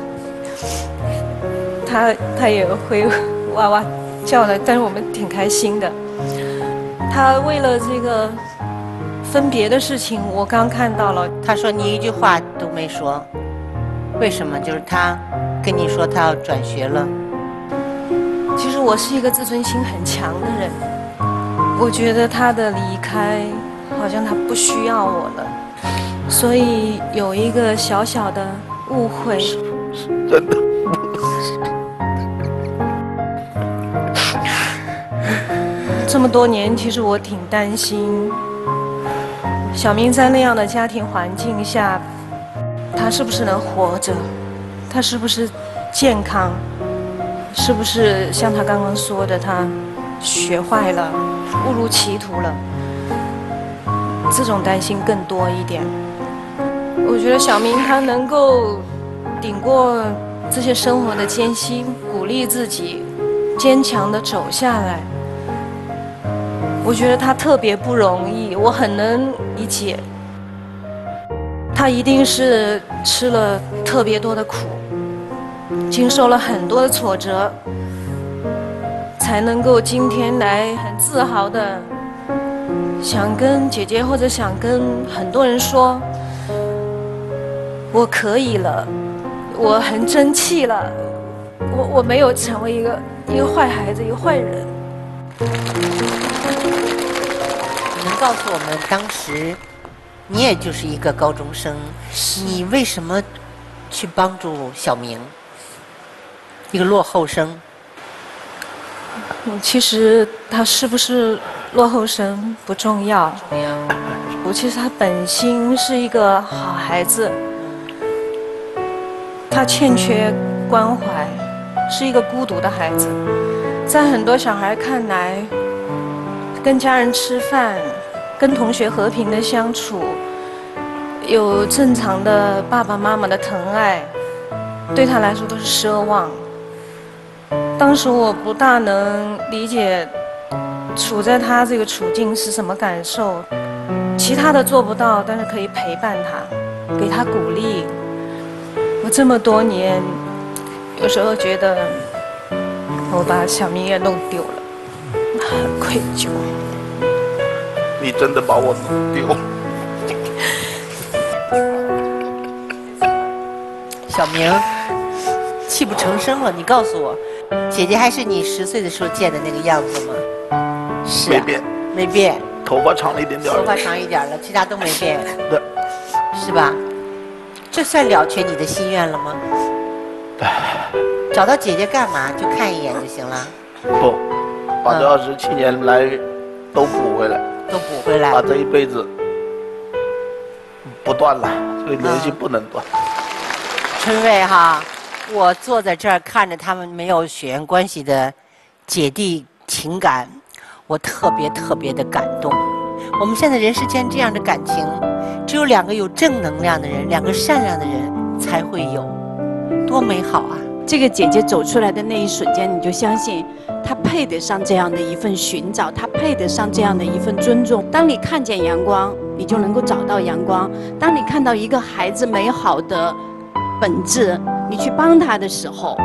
他他也会哇哇叫的，但是我们挺开心的。他为了这个分别的事情，我刚看到了。他说你一句话都没说，为什么？就是他跟你说他要转学了。其实我是一个自尊心很强的人，我觉得他的离开好像他不需要我了，所以有一个小小的误会。真的。这么多年，其实我挺担心小明在那样的家庭环境下，他是不是能活着？他是不是健康？是不是像他刚刚说的，他学坏了，误入歧途了？这种担心更多一点。我觉得小明他能够顶过这些生活的艰辛，鼓励自己坚强的走下来。我觉得他特别不容易，我很能理解。他一定是吃了特别多的苦，经受了很多的挫折，才能够今天来很自豪的想跟姐姐或者想跟很多人说，我可以了，我很争气了，我我没有成为一个一个坏孩子，一个坏人。能告诉我们，当时你也就是一个高中生，你为什么去帮助小明，一个落后生？嗯，其实他是不是落后生不重要，我其实他本心是一个好孩子，他欠缺关怀，是一个孤独的孩子，在很多小孩看来，跟家人吃饭。跟同学和平的相处，有正常的爸爸妈妈的疼爱，对他来说都是奢望。当时我不大能理解，处在他这个处境是什么感受。其他的做不到，但是可以陪伴他，给他鼓励。我这么多年，有时候觉得我把小明也弄丢了，很愧疚。你真的把我弄丢，小明，泣不成声了。你告诉我，姐姐还是你十岁的时候见的那个样子吗？是没变，没变。头发长了一点点。头发长一点了，其他都没变。(laughs) 对，是吧？这算了却你的心愿了吗？找到姐姐干嘛？就看一眼就行了。不，把这二十七年来都补回来，都补回来，把这一辈子不断了，这个联系不能断。春瑞哈，我坐在这儿看着他们没有血缘关系的姐弟情感，我特别特别的感动。我们现在人世间这样的感情，只有两个有正能量的人，两个善良的人才会有，多美好啊！这个姐姐走出来的那一瞬间，你就相信她配得上这样的一份寻找，她配得上这样的一份尊重。当你看见阳光，你就能够找到阳光；当你看到一个孩子美好的本质，你去帮他的时候，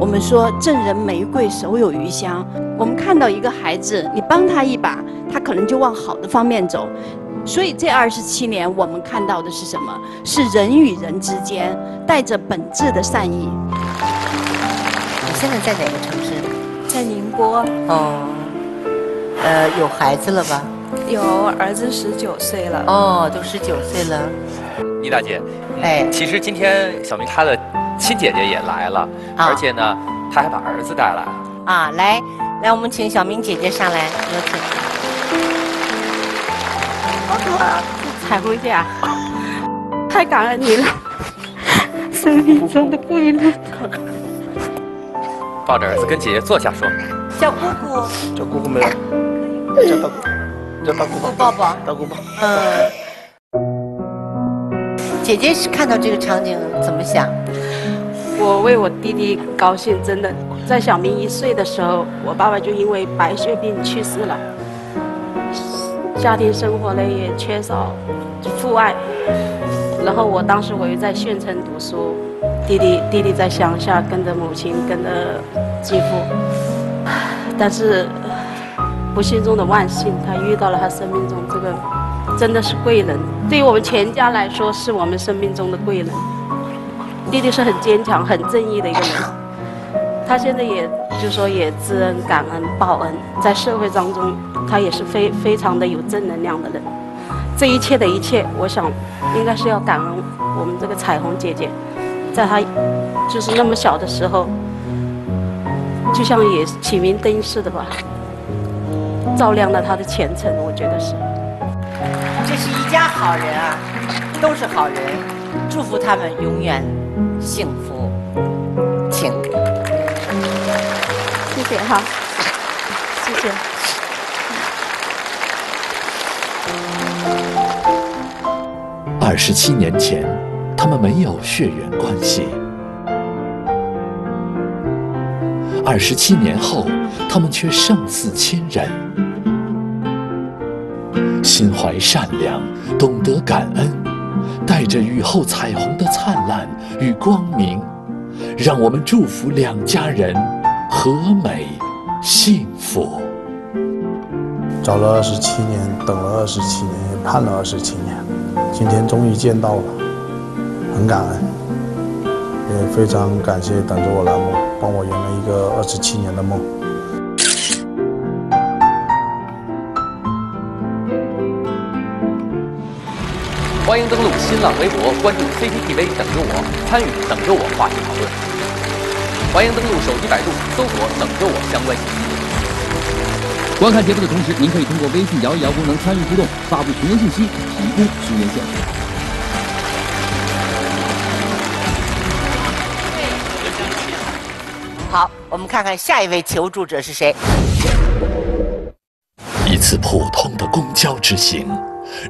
我们说赠人玫瑰，手有余香。我们看到一个孩子，你帮他一把，他可能就往好的方面走。所以这二十七年，我们看到的是什么？是人与人之间带着本质的善意。你现在在哪个城市？在宁波。哦，呃，有孩子了吧？有儿子十九岁了。哦，都十九岁了。倪大姐，哎，其实今天小明他的亲姐姐也来了，而且呢，她还把儿子带来了。啊，来来，我们请小明姐姐上来，有请。彩虹姐，(laughs) 太感恩你了，(laughs) 生命中的贵人。抱着儿子跟姐姐坐下说。叫姑姑。叫姑姑没有？叫大姑，叫大姑吧。抱抱。大姑吧。嗯。姐姐是看到这个场景怎么想？我为我弟弟高兴，真的。在小明一岁的时候，我爸爸就因为白血病去世了。家庭生活呢也缺少父爱，然后我当时我又在县城读书，弟弟弟弟在乡下跟着母亲跟着继父，但是不幸中的万幸，他遇到了他生命中这个真的是贵人，对于我们全家来说是我们生命中的贵人。弟弟是很坚强、很正义的一个人，他现在也就说也知恩感恩报恩，在社会当中。他也是非非常的有正能量的人，这一切的一切，我想应该是要感恩我们这个彩虹姐姐，在她就是那么小的时候，就像也启明灯似的吧，照亮了她的前程。我觉得是，这是一家好人啊，都是好人，祝福他们永远幸福。请，谢谢哈，谢谢。二十七年前，他们没有血缘关系；二十七年后，他们却胜似亲人。心怀善良，懂得感恩，带着雨后彩虹的灿烂与光明，让我们祝福两家人和美幸福。找了二十七年，等了二十七年，盼了二十七年，今天终于见到了，很感恩，也非常感谢等着我栏目帮我圆了一个二十七年的梦。欢迎登录新浪微博，关注 CCTV，等着我参与，等着我话题讨论。欢迎登录手机百度，搜索“等着我”相关信息。观看节目的同时，您可以通过微信摇一摇功能参与互动，发布询问信息，提供询问线索。好，我们看看下一位求助者是谁。一次普通的公交之行，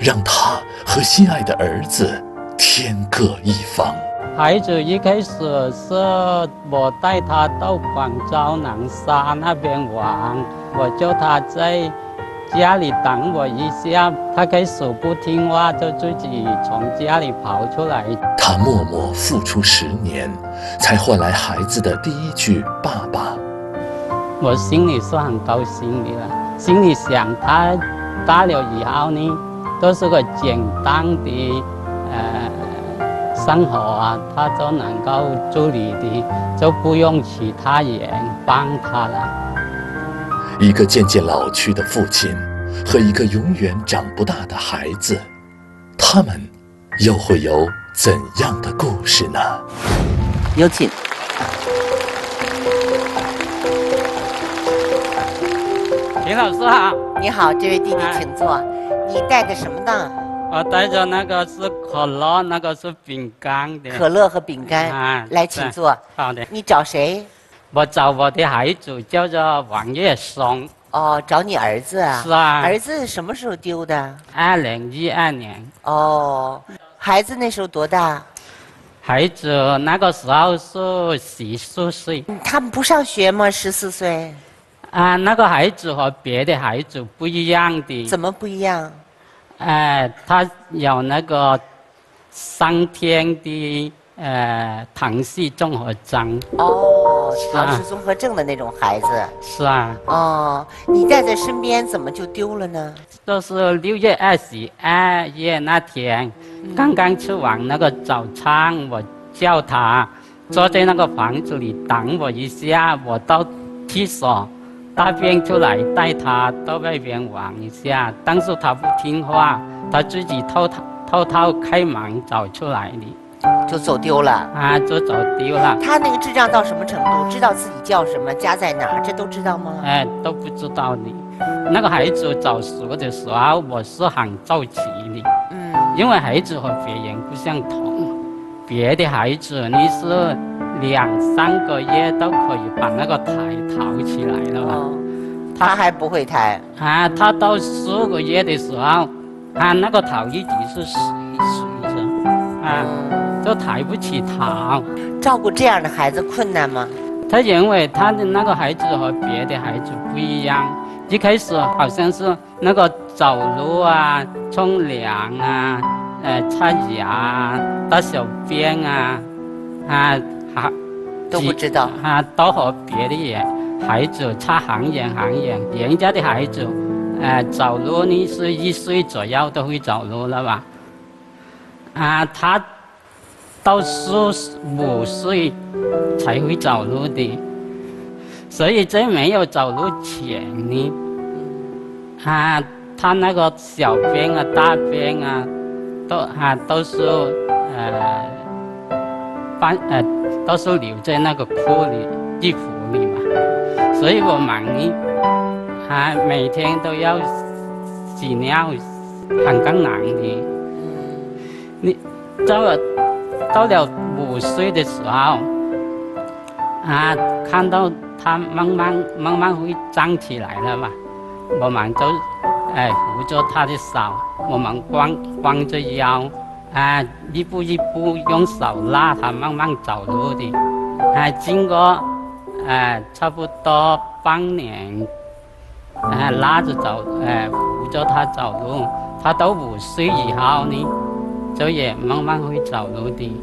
让他和心爱的儿子天各一方。孩子一开始是我带他到广州南沙那边玩，我叫他在家里等我一下，他开始不听话，就自己从家里跑出来。他默默付出十年，才换来孩子的第一句“爸爸”。我心里是很高兴的了，心里想他大了以后呢，都是个简单的呃生活啊他都能够处理的就不用其他人帮他了一个渐渐老去的父亲和一个永远长不大的孩子他们又会有怎样的故事呢？有请。林老师好你好这位弟弟请坐。你带的什么呢？我带着那个是可乐，那个是饼干的。可乐和饼干。啊，来，请坐。好的。你找谁？我找我的孩子，叫做王月松。哦，找你儿子啊？是啊。儿子什么时候丢的？二零一二年。哦，孩子那时候多大？孩子那个时候是十四岁。他们不上学吗？十四岁。啊，那个孩子和别的孩子不一样的。怎么不一样？哎，他有那个三天的呃唐氏综合症。哦，唐氏综合症的那种孩子。是啊。哦，你带在身边，怎么就丢了呢？就是六月二十二夜那天，刚刚吃完那个早餐，我叫他坐在那个房子里等我一下，我到厕所。大便出来，带他到外边玩一下，但是他不听话，他自己偷偷偷偷开门走出来的，就走丢了。啊，就走丢了。他那个智障到什么程度？知道自己叫什么，家在哪儿，这都知道吗？哎，都不知道的。那个孩子早熟的时候，我是很着急的。嗯。因为孩子和别人不相同，别的孩子你是。两三个月都可以把那个台抬起来了吧？他还不会抬啊！他到四个月的时候，他那个头一直是水水着，啊，都抬不起头。照顾这样的孩子困难吗？他认为他的那个孩子和别的孩子不一样，一开始好像是那个走路啊、冲凉啊、呃、擦牙啊、大小便啊，啊。啊，都不知道啊，都和别的人孩子差很远很远。人家的孩子，呃，走路呢是一岁左右都会走路了吧？啊，他到四五岁才会走路的，所以在没有走路前呢，啊，他那个小便啊、大便啊，都啊都是呃，翻呃。都是留在那个裤里、衣服里嘛，所以我们，还每天都要洗尿，很困难的。你到了到了五岁的时候，啊，看到他慢慢慢慢会站起来了嘛，我们就哎扶着他的手，我们光光着腰。啊，一步一步用手拉他慢慢走路的，啊，经过，啊，差不多半年，啊，拉着走，哎，扶着他走路，他到五岁以后呢，就也慢慢会走路的。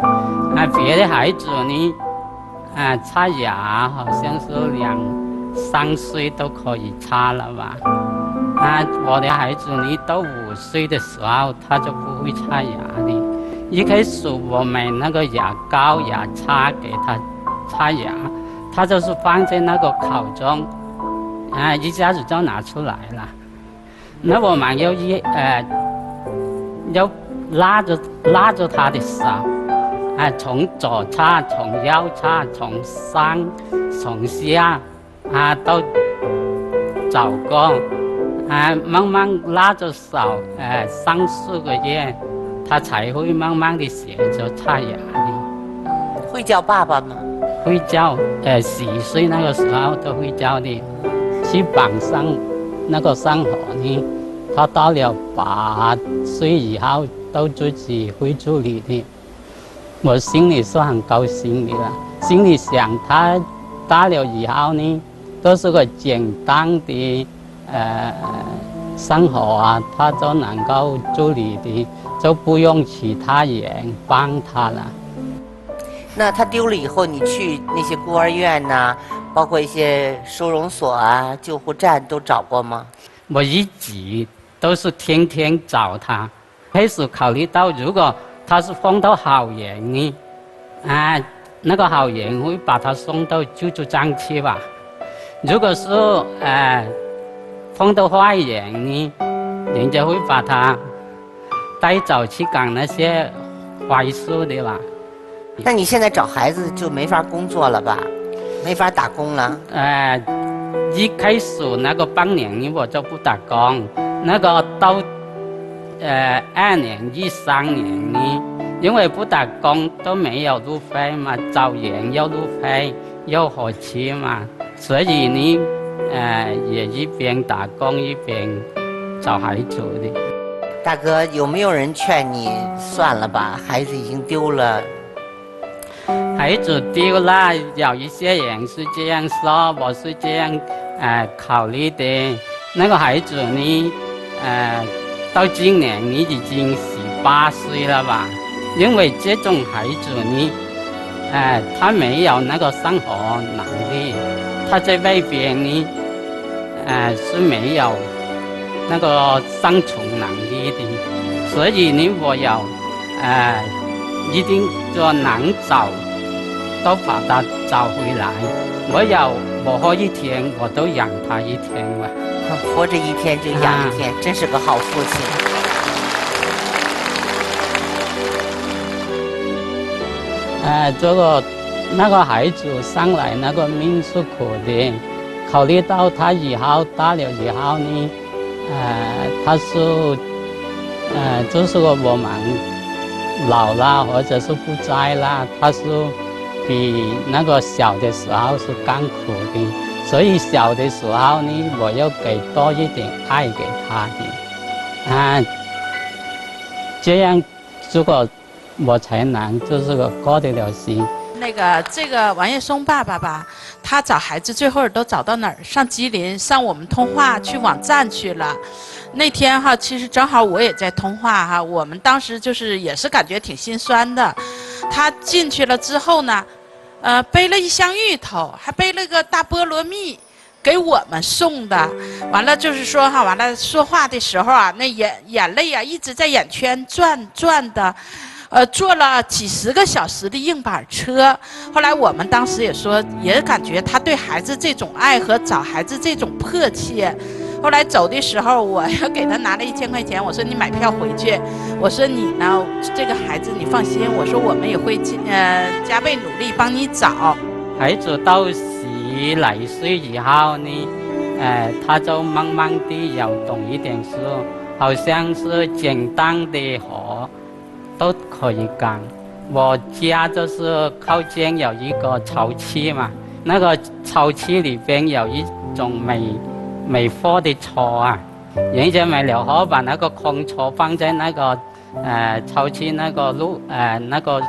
啊，别的孩子呢，啊，擦牙好像是两三岁都可以擦了吧。啊，我的孩子，你到五岁的时候，他就不会擦牙的。一开始我买那个牙膏、牙刷给他擦牙，他就是放在那个口中，啊，一下子就拿出来了。那我们要一呃，要拉着拉着他的手，啊，从左擦，从右擦，从上从下，啊，到走过。啊，慢慢拉着手，呃，三四个月，他才会慢慢的学着擦牙的。会叫爸爸吗？会叫，呃，十岁那个时候都会叫的。去绑上那个上河呢，他到了八岁以后都自己会处理的。我心里是很高兴的了，心里想他大了以后呢，都是个简单的。呃，生活啊，他都能够处理的，就不用其他人帮他了。那他丢了以后，你去那些孤儿院呐，包括一些收容所啊、救护站都找过吗？我一直都是天天找他。开始考虑到，如果他是碰到好人呢，啊，那个好人会把他送到救助站去吧。如果是呃。碰到坏人呢，人家会把他带走去干那些坏事的啦？那你现在找孩子就没法工作了吧？没法打工了？哎，一开始那个半年呢，我就不打工，那个到呃二年、一三年呢，因为不打工都没有路费嘛，找人要路费，要火车嘛，所以呢，呃也一边打工一边找孩子的。大哥，有没有人劝你算了吧？孩子已经丢了。孩子丢了，有一些人是这样说，我是这样呃考虑的。那个孩子呢，呃，到今年你已经十八岁了吧？因为这种孩子呢，呃，他没有那个生活能力，他在外边呢，呃是没有那个生存能力的，所以呢，我要呃一定就能找。都把他找回来，我要我活一天，我都养他一天嘛。活着一天就养一天，真是个好父亲。哎，这个那个孩子上来那个命是苦的，考虑到他以后大了以后呢，呃，他是呃，就是说我们老了或者是不在了，他是。比那个小的时候是更苦的，所以小的时候呢，我要给多一点爱给他的，啊，这样如果我才能就是个过得了心。那个这个王叶松爸爸吧，他找孩子最后都找到哪儿？上吉林，上我们通话去网站去了。那天哈，其实正好我也在通话哈，我们当时就是也是感觉挺心酸的。他进去了之后呢，呃，背了一箱芋头，还背了个大菠萝蜜，给我们送的。完了就是说哈，完了说话的时候啊，那眼眼泪啊一直在眼圈转转的。呃，坐了几十个小时的硬板车，后来我们当时也说，也感觉他对孩子这种爱和找孩子这种迫切。后来走的时候，我又给他拿了一千块钱，我说你买票回去，我说你呢，这个孩子你放心，我说我们也会尽呃加倍努力帮你找。孩子到十来岁以后呢，呃，他就慢慢的要懂一点事，好像是简单的活。都可以干。我家就是靠近有一个草区嘛，那个草区里边有一种美美货的车啊，人家买了后把那个空车放在那个呃草区那个路呃那个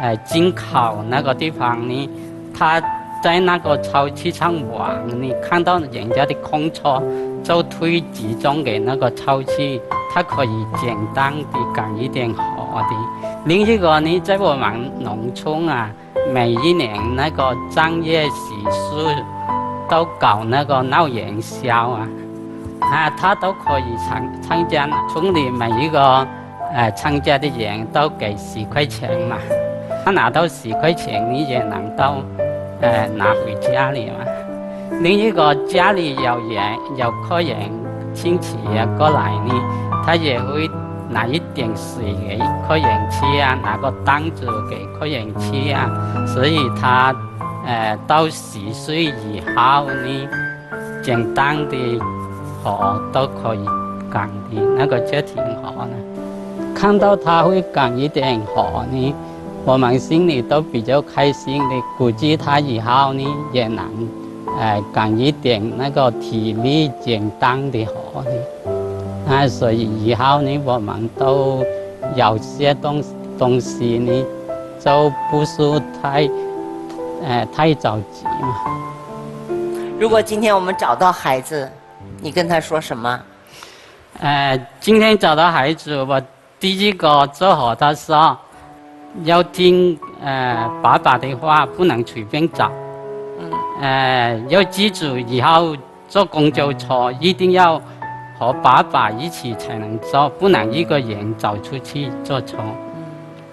呃进口那个地方呢，他在那个草区上玩，你看到人家的空车就推集中给那个草区，他可以简单的干一点活。的另一个呢，在我们农村啊，每一年那个正月十四都搞那个闹元宵啊，啊，他都可以参参加。村里每一个呃参加的人都给十块钱嘛，他拿到十块钱，你也能到呃拿回家里嘛。另一个家里有人有客人亲戚呀过来呢，他也会。拿一点水给客人吃啊，拿个担子给客人吃啊，所以他，呃，到十岁以后呢，简单的活都可以干的，那个就挺好的。看到他会干一点活呢，我们心里都比较开心的，估计他以后呢也能，呃，干一点那个体力简单的活呢。啊，所以以后呢，我们都有些东东西呢，就不是太，呃，太着急嘛。如果今天我们找到孩子，你跟他说什么？呃，今天找到孩子，我第一个就和他说，要听呃爸爸的话，不能随便找。嗯。呃，要记住以后坐公交车一定要。和爸爸一起才能做，不能一个人走出去坐车。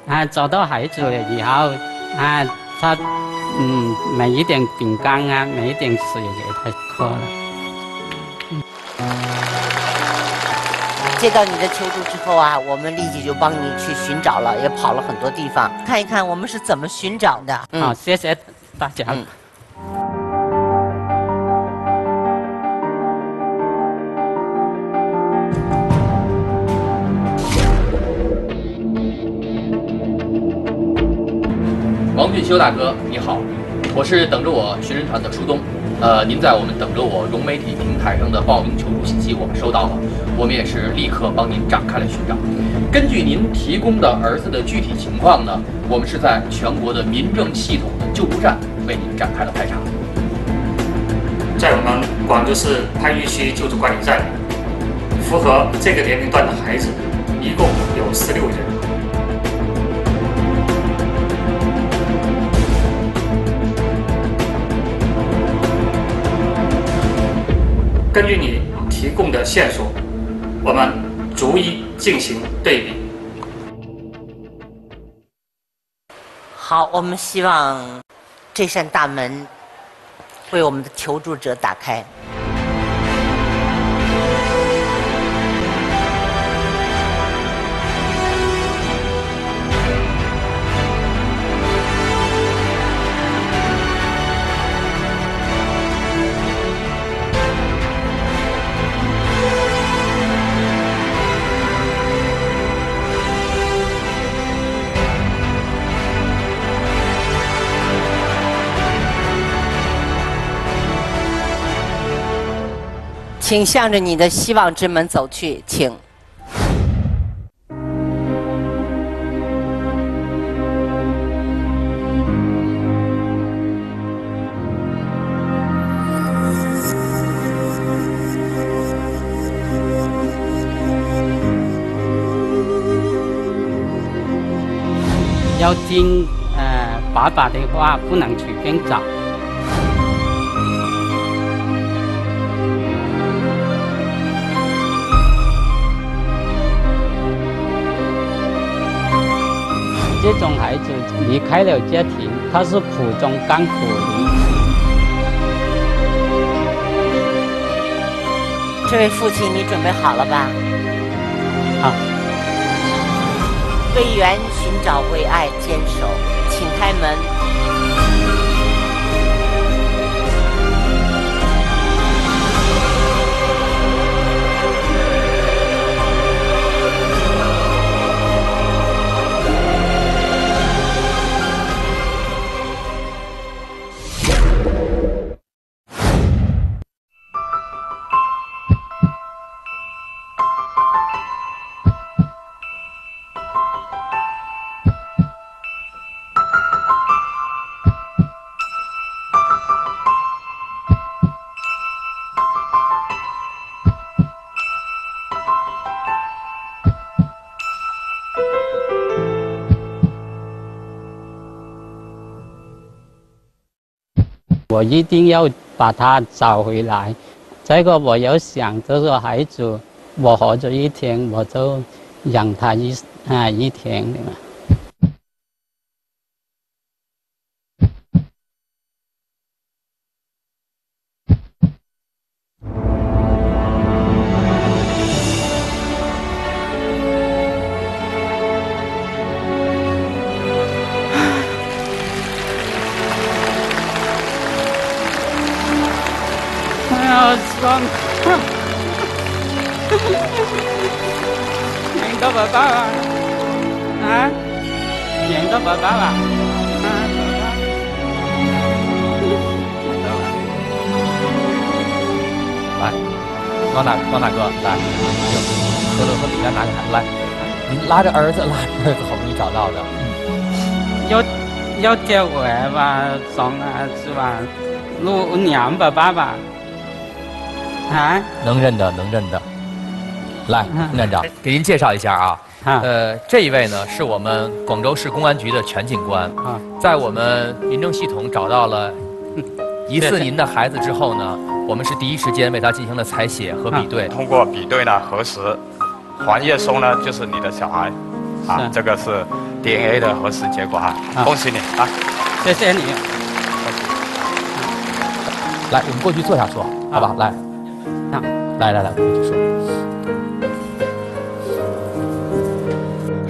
啊，找到孩子了以后，啊，他嗯，买一点饼干啊，买一点水给他喝了。接到你的求助之后啊，我们立即就帮你去寻找了，也跑了很多地方，看一看我们是怎么寻找的。好，谢谢大家。王俊修大哥，你好，我是等着我寻人团的舒东。呃，您在我们等着我融媒体平台上的报名求助信息，我们收到了，我们也是立刻帮您展开了寻找。根据您提供的儿子的具体情况呢，我们是在全国的民政系统的救助站为您展开了排查。在我们广州市番禺区救助管理站，符合这个年龄段的孩子一共有十六人。根据你提供的线索，我们逐一进行对比。好，我们希望这扇大门为我们的求助者打开。请向着你的希望之门走去，请。要听呃爸爸的话，不能随便找。这种孩子离开了家庭，他是苦中甘苦的。这位父亲，你准备好了吧？好。为缘寻找，为爱坚守，请开门。我一定要把他找回来。这个我要想，这个孩子，我活着一天，我就养他一啊一天的嘛。呀，爽！nhận 到爸爸啦！啊认到爸爸啦！啊，来，王大王大哥，来，德乐和李丹拿着来，您拉着儿子，拉着儿子，好不容易找到的。要要接回来吧，送啊是吧？路娘爸爸吧？啊？能认的，能认的。来，孟站长，给您介绍一下啊。呃，这一位呢是我们广州市公安局的全警官。啊，在我们民政系统找到了 (laughs) 疑似您的孩子之后呢，我们是第一时间为他进行了采血和比对。通过比对呢，核实黄叶松呢就是你的小孩。啊，这个是 DNA 的核实结果哈，恭喜你啊！谢谢你。来，我们过去坐下说，好吧？来，来来来，说。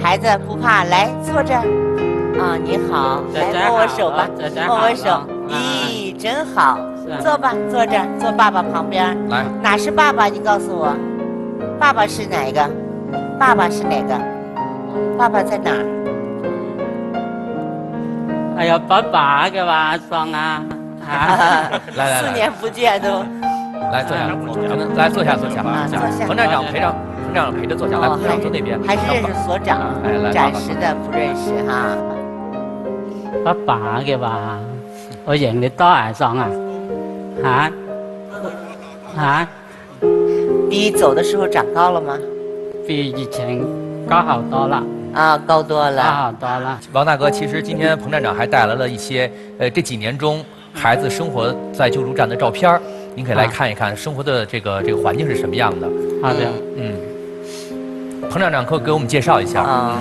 孩子不怕，来坐这儿。啊，你好，来握握手吧，握握手。咦，真好，坐吧，坐这儿，坐爸爸旁边。来，哪是爸爸？你告诉我，爸爸是哪个？爸爸是哪个？爸爸在哪儿？哎呀，爸爸嘅话爽啊！啊，(laughs) 来来来，四年不见都。来坐下，来坐下坐下。啊，坐下。彭站长陪着，彭站长陪着坐下来，彭站长坐那边。还是认识所长，暂时的不认识哈。爸爸嘅话，我认你多眼爽啊！啊啊，比你走的时候长高了吗？比以前高好多了。啊，高多了，高好多了。王大哥，其实今天彭站长还带来了一些，呃，这几年中孩子生活在救助站的照片儿，您可以来看一看生活的这个这个环境是什么样的。好的，嗯，彭站长可给我们介绍一下。啊，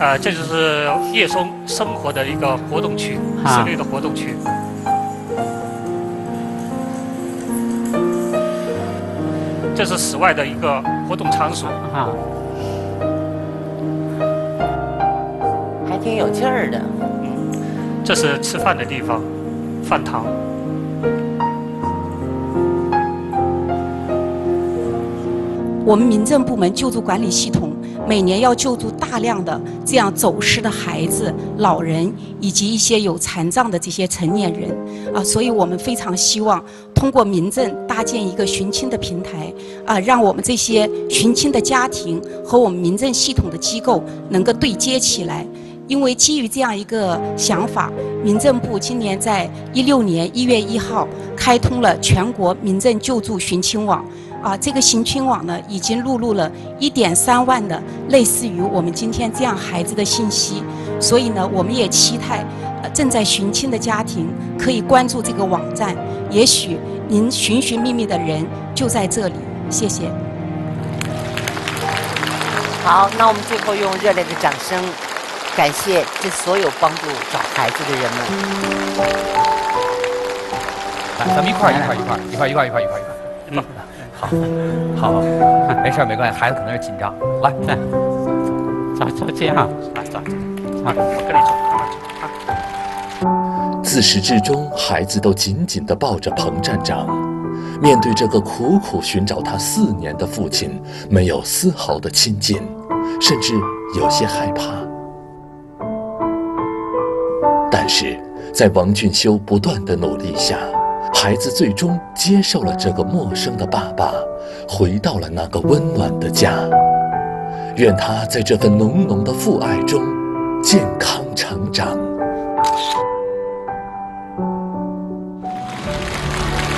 呃，这就是叶松生活的一个活动区，室内的活动区。这是室外的一个活动场所。啊。还挺有劲儿的。嗯，这是吃饭的地方，饭堂。我们民政部门救助管理系统每年要救助大量的这样走失的孩子、老人以及一些有残障的这些成年人啊，所以我们非常希望通过民政搭建一个寻亲的平台啊，让我们这些寻亲的家庭和我们民政系统的机构能够对接起来。因为基于这样一个想法，民政部今年在一六年一月一号开通了全国民政救助寻亲网。啊，这个寻亲网呢，已经录入了一点三万的类似于我们今天这样孩子的信息。所以呢，我们也期待正在寻亲的家庭可以关注这个网站，也许您寻寻觅觅的人就在这里。谢谢。好，那我们最后用热烈的掌声。感谢这所有帮助找孩子的人们。来，咱们一块儿一块儿一块儿一块儿一块儿一块儿一块儿一块儿。好，好，没事没关系，孩子可能是紧张。来，来，走走这样，来走，啊，我跟你走。自始至终，孩子都紧紧地抱着彭站长，面对这个苦苦寻找他四年的父亲，没有丝毫的亲近，甚至有些害怕。但是在王俊修不断的努力下，孩子最终接受了这个陌生的爸爸，回到了那个温暖的家。愿他在这份浓浓的父爱中健康成长。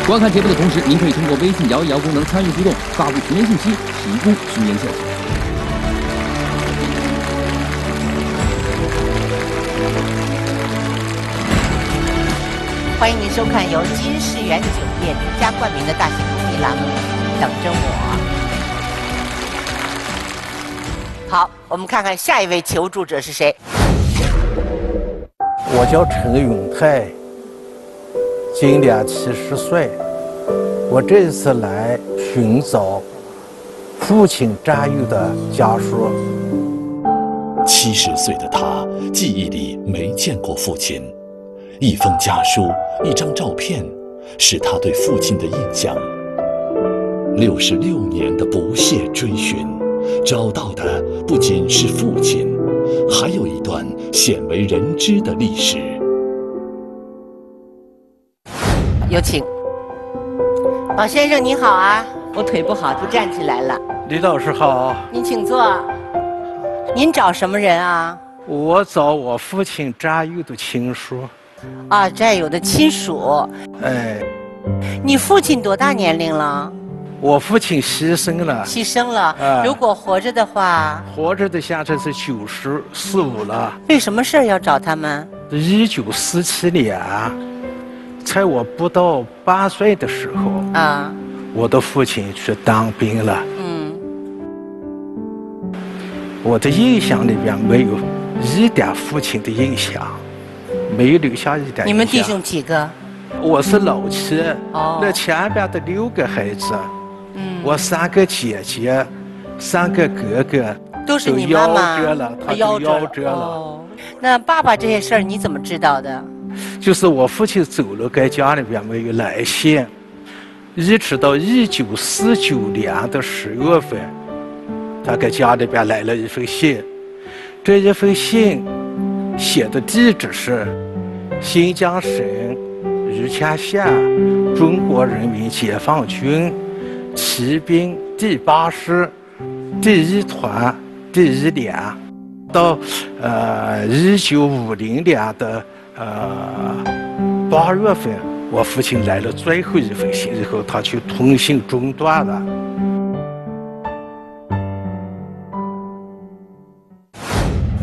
观看节目的同时，您可以通过微信摇一摇功能参与互动，发布寻人信息，提供寻人线索。欢迎您收看由金世园酒店独家冠名的大型公益栏目《等着我》。好，我们看看下一位求助者是谁。我叫陈永泰，今年七十岁。我这次来寻找父亲战友的家属。七十岁的他，记忆里没见过父亲。一封家书，一张照片，是他对父亲的印象。六十六年的不懈追寻，找到的不仅是父亲，还有一段鲜为人知的历史。有请，王先生，你好啊！我腿不好，不站起来了。李老师好。您请坐。您找什么人啊？我找我父亲战友的亲属。啊，战友的亲属。哎，你父亲多大年龄了？我父亲牺牲了。牺牲了。如果活着的话？活着的现在是九十四五了。为什么事儿要找他们？一九四七年，在我不到八岁的时候，啊，我的父亲去当兵了。嗯。我的印象里边没有一点父亲的印象。没有留下一点。你们弟兄几个？我是老七。哦。那前边的六个孩子，嗯，我三个姐姐，三个哥哥，都是你妈妈。夭折了，他夭折了。哦。那爸爸这些事儿你怎么知道的？就是我父亲走了，在家里边没有来信，一直到一九四九年的十月份，他给家里边来了一封信，这一封信。写的地址是新疆省玉泉县中国人民解放军骑兵第八师第一团第一连。到呃一九五零年的呃八月份，我父亲来了最后一封信以后，他就通信中断了。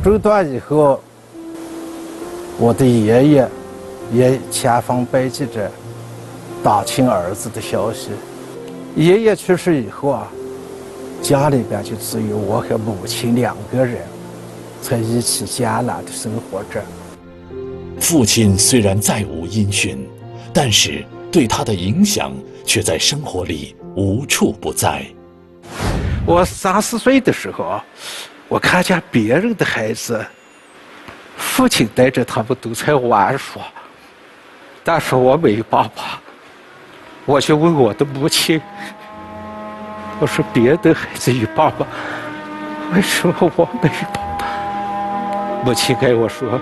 中断以后，我的爷爷也千方百计着打听儿子的消息。爷爷去世以后啊，家里边就只有我和母亲两个人。在一起艰难的生活着。父亲虽然再无音讯，但是对他的影响却在生活里无处不在。我三四岁的时候，我看见别人的孩子，父亲带着他们都在玩耍，但是我没有爸爸。我就问我的母亲：“我说别的孩子有爸爸，为什么我没有爸？”母亲跟我说：“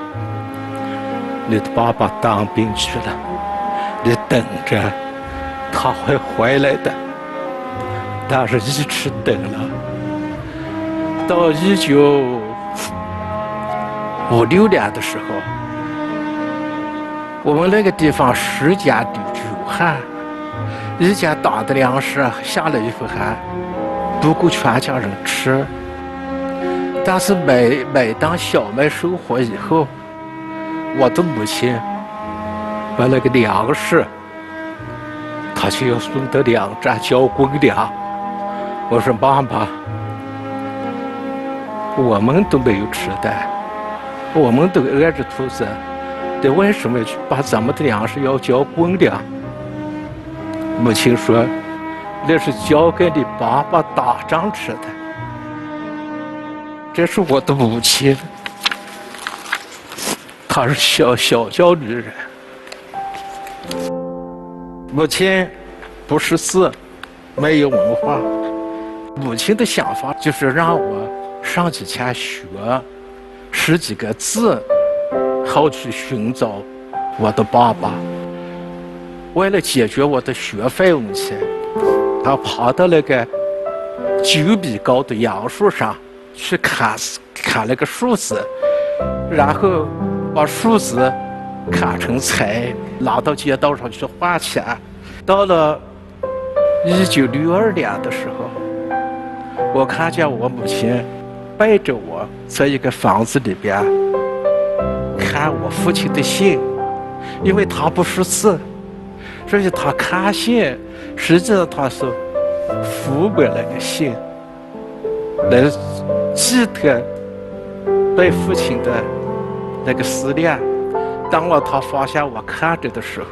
你的爸爸当兵去了，你等着，他会回来的。”但是一直等了，到一九五六年的时候，我们那个地方时间的久旱，以前打的粮食下了一回旱，不够全家人吃。但是每每当小麦收获以后，我的母亲把那个粮食，他就要送到粮站交公粮。我说妈妈，我们都没有吃的，我们都饿着肚子，你为什么把咱们的粮食要交公粮？母亲说，那是交给你爸爸打仗吃的。这是我的母亲，她是小小教女人。母亲不识字，没有文化。母亲的想法就是让我上几天学，十几个字，好去寻找我的爸爸。为了解决我的学费问题，他爬到那个九米高的杨树上。去砍砍那个树枝，然后把树枝砍成柴，拿到街道上去换钱。到了一九六二年的时候，我看见我母亲背着我在一个房子里边看我父亲的信，因为他不识字，所以他看信，实际上他是抚摸那个信，来。记得对父亲的那个思念。当了他发现我看着的时候，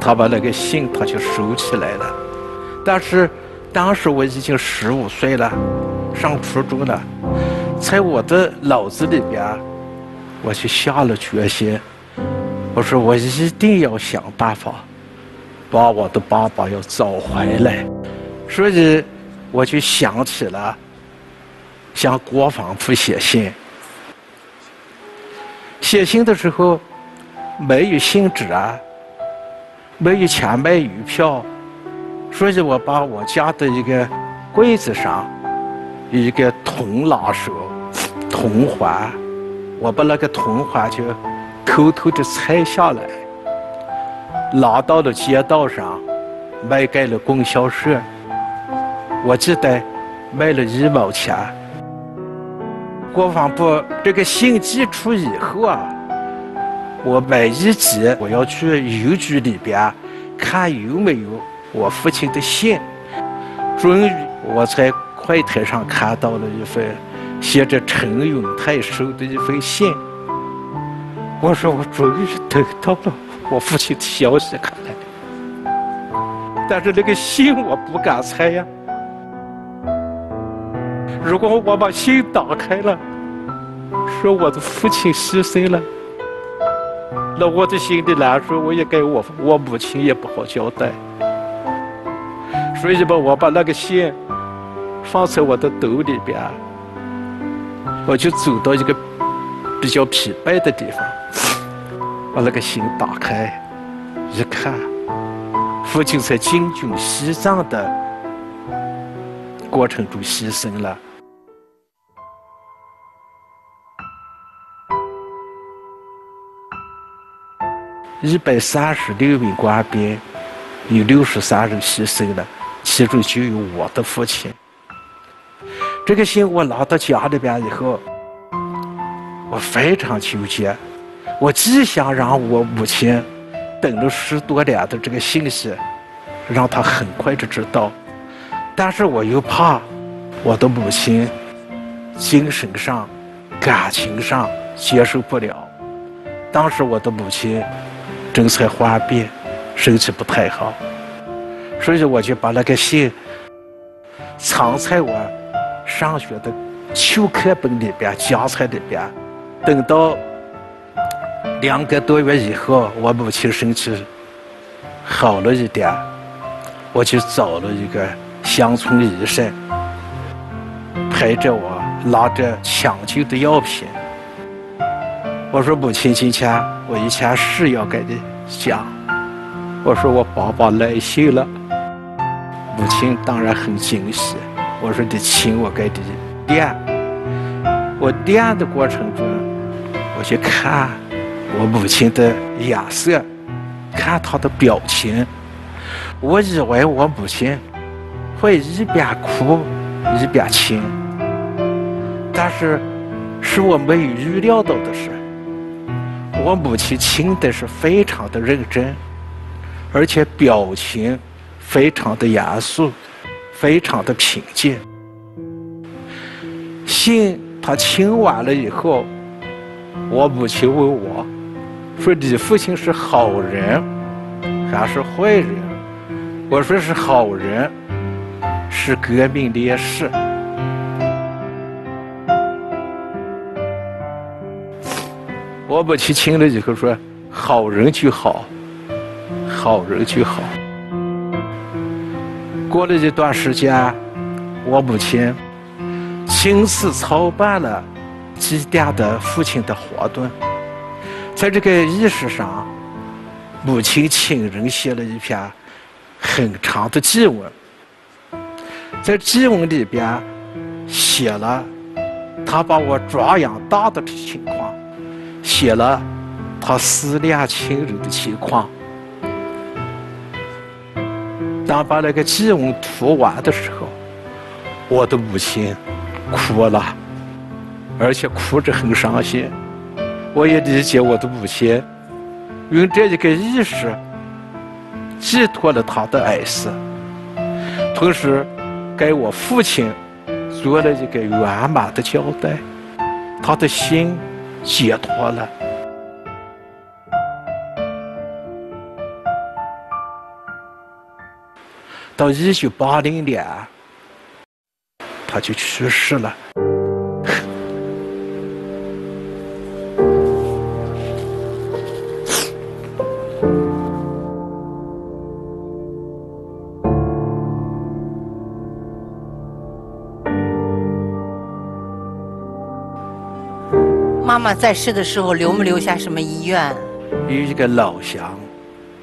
他把那个信他就收起来了。但是当时我已经十五岁了，上初中了，在我的脑子里边，我就下了决心，我说我一定要想办法把我的爸爸要找回来。所以我就想起了。向国防部写信，写信的时候没有信纸啊，没有钱买邮票，所以我把我家的一个柜子上一个铜拉手、铜环，我把那个铜环就偷偷的拆下来，拿到了街道上卖给了供销社，我记得卖了一毛钱。国防部这个信寄出以后啊，我每一集我要去邮局里边看有没有我父亲的信。终于我在快台上看到了一份写着陈永泰收的一封信。我说我终于得到了我父亲的消息，看来，但是那个信我不敢拆呀。如果我把信打开了，说我的父亲牺牲了，那我的心里难受，我也给我我母亲也不好交代。所以吧，我把那个信放在我的兜里边，我就走到一个比较疲惫的地方，把那个心打开，一看，父亲在进军西藏的过程中牺牲了。一百三十六名官兵，有六十三人牺牲了，其中就有我的父亲。这个信我拿到家里边以后，我非常纠结。我既想让我母亲等了十多年的这个信息，让她很快就知道，但是我又怕我的母亲精神上、感情上接受不了。当时我的母亲。正在患病，身体不太好，所以我就把那个信藏在我上学的旧课本里边、夹在里边。等到两个多月以后，我母亲身体好了一点，我就找了一个乡村医生，陪着我拿着抢救的药品。我说母亲，今天我一件事要跟你讲。我说我爸爸来信了，母亲当然很惊喜。我说你亲我给你念。我念的过程中，我去看我母亲的眼色，看她的表情。我以为我母亲会一边哭一边亲，但是是我没有预料到的是。我母亲亲的是非常的认真，而且表情非常的严肃，非常的平静。信他亲完了以后，我母亲问我，说：“你父亲是好人还是坏人？”我说：“是好人，是革命烈士。”我母亲亲了以后说：“好人就好，好人就好。”过了一段时间，我母亲亲自操办了祭奠的父亲的活动。在这个仪式上，母亲请人写了一篇很长的祭文。在祭文里边写了他把我抓养大的情况。写了他思念亲人的情况。当把那个祭文涂完的时候，我的母亲哭了，而且哭着很伤心。我也理解我的母亲用这一个仪式寄托了他的哀思，同时给我父亲做了一个圆满的交代。他的心。解脱了。到一九八零年，他就去世了。妈妈在世的时候留没留下什么遗愿？有一个老乡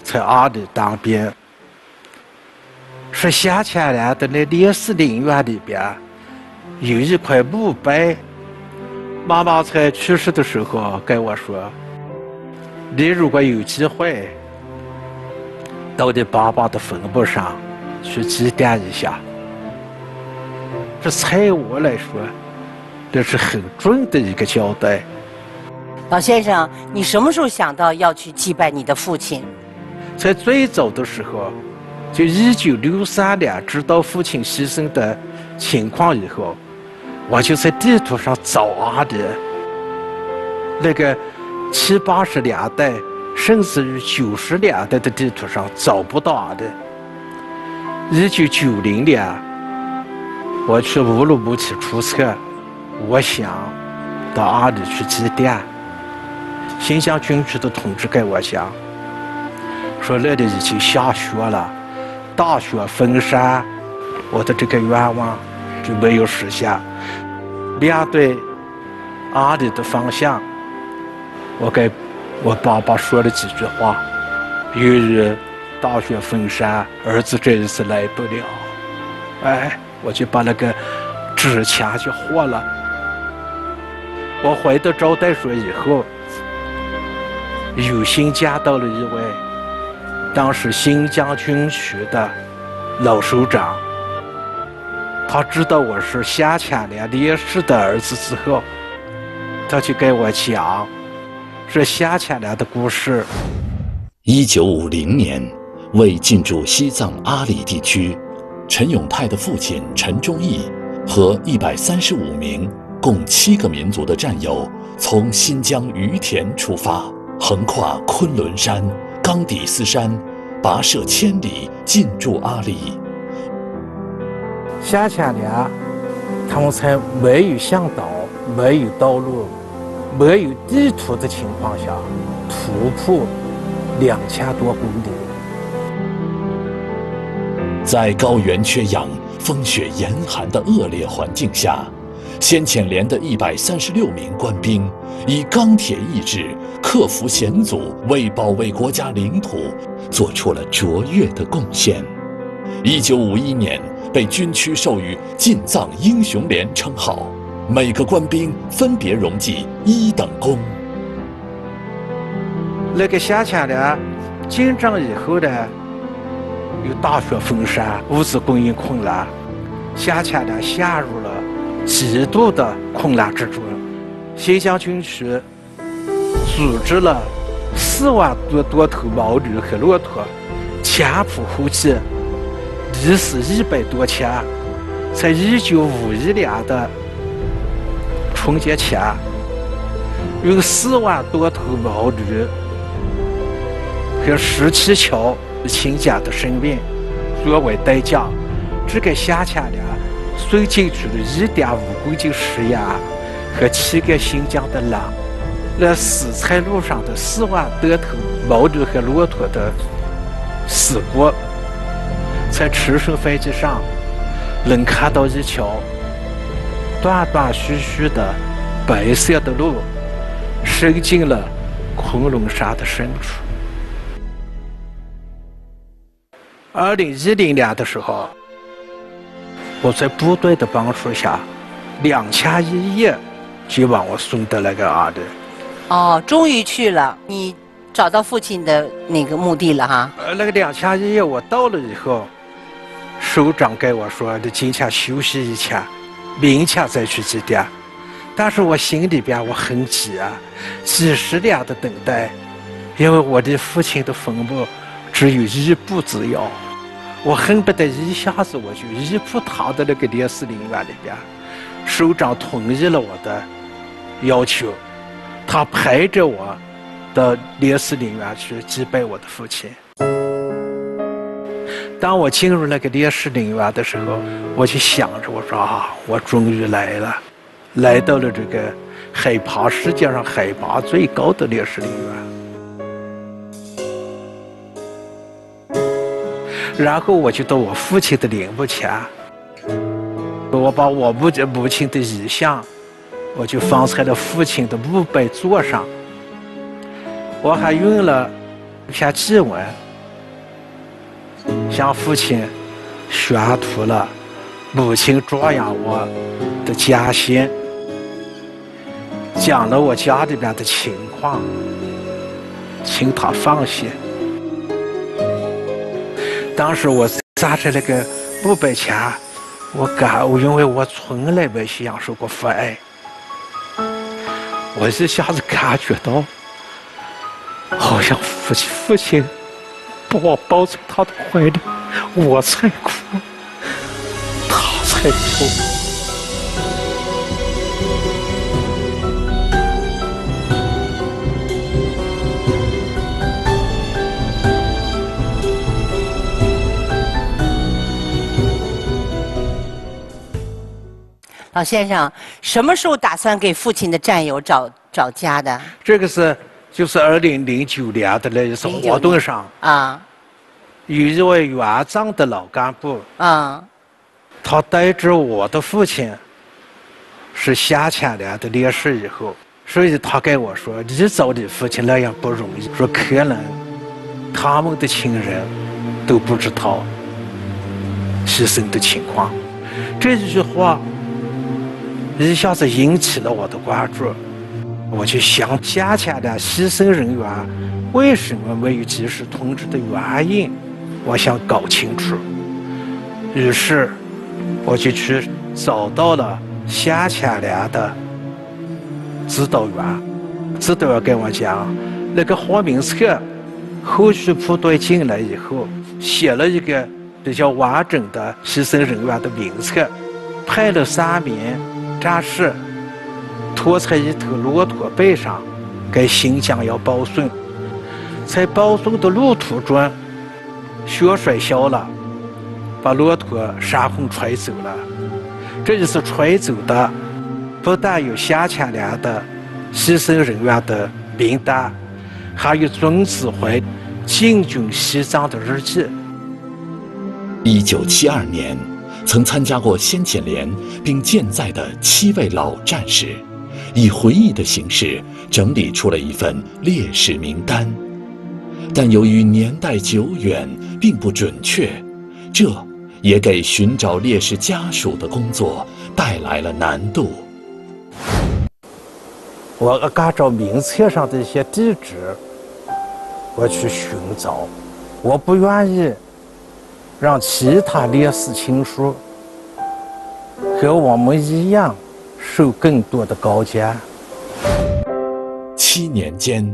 在阿里当兵，说下前来的那烈士陵园里边有一块墓碑。妈妈在去世的时候跟我说：“你如果有机会到你爸爸的坟墓上去祭奠一下。”这在我来说，这是很重的一个交代。老先生，你什么时候想到要去祭拜你的父亲？在最早的时候，就一九六三年知道父亲牺牲的情况以后，我就在地图上找阿里，那个七八十年代，甚至于九十年代的地图上找不到阿里。一九九零年，我去乌鲁木齐出差，我想到阿里去祭奠。新疆军区的同志跟我讲，说那里已经下雪了，大雪封山，我的这个愿望就没有实现。面对阿里的方向，我跟我爸爸说了几句话：“由于大雪封山，儿子这一次来不了。”哎，我就把那个纸钱就花了。我回到招待所以后，有幸见到了一位当时新疆军区的老首长。他知道我是夏千良烈士的儿子之后，他就给我讲这夏千良的故事。一九五零年，为进驻西藏阿里地区，陈永泰的父亲陈忠义和一百三十五名共七个民族的战友，从新疆于田出发，横跨昆仑山、冈底斯山，跋涉千里进驻阿里。夏千良，他们在没有向导、没有道路、没有地图的情况下，徒步两千多公里，在高原缺氧、风雪严寒的恶劣环境下，先遣连的一百三十六名官兵以钢铁意志克服险阻，为保卫国家领土做出了卓越的贡献。一九五一年。被军区授予“进藏英雄连”称号，每个官兵分别荣记一等功。那个夏千良进藏以后呢，有大雪封山，物资供应困难，夏千良陷入了极度的困难之中。新疆军区组织了四万多多头毛驴和骆驼，前仆后继。历时一百多天，在一九五一年的春节前，用四万多头毛驴和十七条亲家的生命作为代价，只给夏千良送进去了一点五公斤食盐和七个新疆的狼。那死在路上的四万多头牦牛和骆驼的死过。在赤手飞机上，能看到一条断断续续的白色的路，伸进了昆仑山的深处。二零一零年的时候，我在部队的帮助下，两天一夜就把我送到那个阿里。哦，终于去了，你找到父亲的那个墓地了哈？呃，那个两天一夜我到了以后。首长跟我说：“你今天休息一天，明天再去祭奠。”但是我心里边我很急啊，几十年的等待，因为我的父亲的坟墓只有一步之遥，我恨不得一下子我就一步踏到那个烈士陵园里边。首长同意了我的要求，他陪着我到烈士陵园去祭拜我的父亲。当我进入那个烈士陵园的时候，我就想着，我说啊，我终于来了，来到了这个海拔世界上海拔最高的烈士陵园。然后我就到我父亲的陵墓前，我把我母母亲的遗像，我就放在了父亲的墓碑座上，我还用了一篇祭文。向父亲宣读了母亲状养我的家乡，讲了我家里边的情况，请他放心。当时我站在那个墓碑前，我感，因为我从来没享受过父爱，我一下子感觉到，好像父亲父亲。把我抱在他的怀里，我才哭，他才哭。老先生，什么时候打算给父亲的战友找找家的？这个是。就是二零零九年的那一次活动上啊，有一位援藏的老干部啊，他带着我的父亲是夏千年的烈士以后，所以他跟我说：“你找你父亲那样不容易。”说可能他们的亲人都不知道牺牲的情况。这一句话一下子引起了我的关注，我就想家前的牺牲人员为什么没有及时通知的原因，我想搞清楚。于是我就去找到了下前连的指导员，指导员跟我讲，那个花名册，后续部队进来以后写了一个比较完整的牺牲人员的名册。派了三名战士驮在一头骆驼背上，给新疆要保送。在保送的路途中，雪摔小了，把骆驼山洪吹走了。这一次吹走的，不但有下千连的牺牲人员的名单，还有总指挥进军西藏的日记。一九七二年。曾参加过先遣连并健在的七位老战士，以回忆的形式整理出了一份烈士名单，但由于年代久远，并不准确，这也给寻找烈士家属的工作带来了难度。我按照名册上的一些地址，我去寻找，我不愿意。让其他烈士亲属和我们一样受更多的高价。七年间，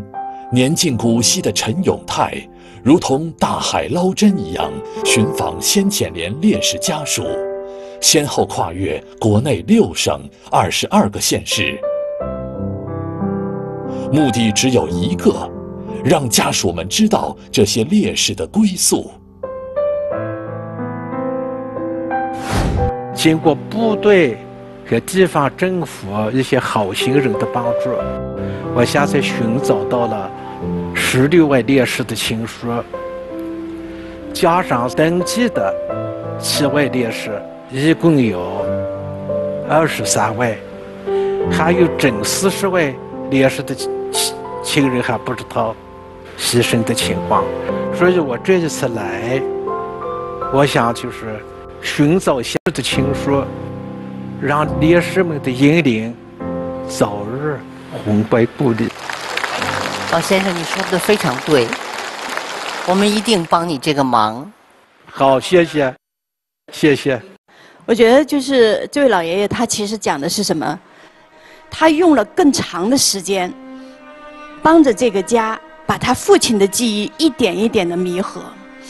年近古稀的陈永泰如同大海捞针一样寻访先遣连烈士家属，先后跨越国内六省二十二个县市，目的只有一个：让家属们知道这些烈士的归宿。经过部队和地方政府一些好心人的帮助，我现在寻找到了十六位烈士的亲属，加上登记的七位烈士，一共有二十三位，还有整四十位烈士的亲亲人还不知道牺牲的情况，所以我这一次来，我想就是。寻找现的情书，让烈士们的英灵早日魂归故里。老先生，你说的非常对，我们一定帮你这个忙。好，谢谢，谢谢。我觉得就是这位老爷爷，他其实讲的是什么？他用了更长的时间，帮着这个家把他父亲的记忆一点一点的弥合。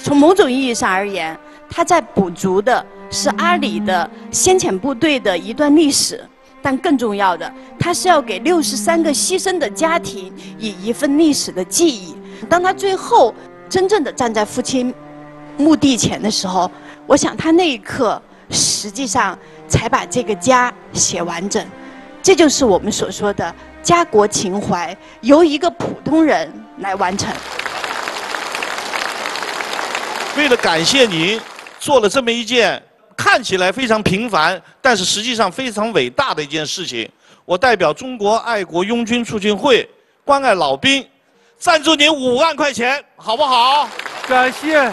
从某种意义上而言。他在补足的是阿里的先遣部队的一段历史，但更重要的，他是要给六十三个牺牲的家庭以一份历史的记忆。当他最后真正的站在父亲墓地前的时候，我想他那一刻实际上才把这个家写完整。这就是我们所说的家国情怀，由一个普通人来完成。为了感谢您。做了这么一件看起来非常平凡，但是实际上非常伟大的一件事情。我代表中国爱国拥军促进会关爱老兵，赞助您五万块钱，好不好？感谢。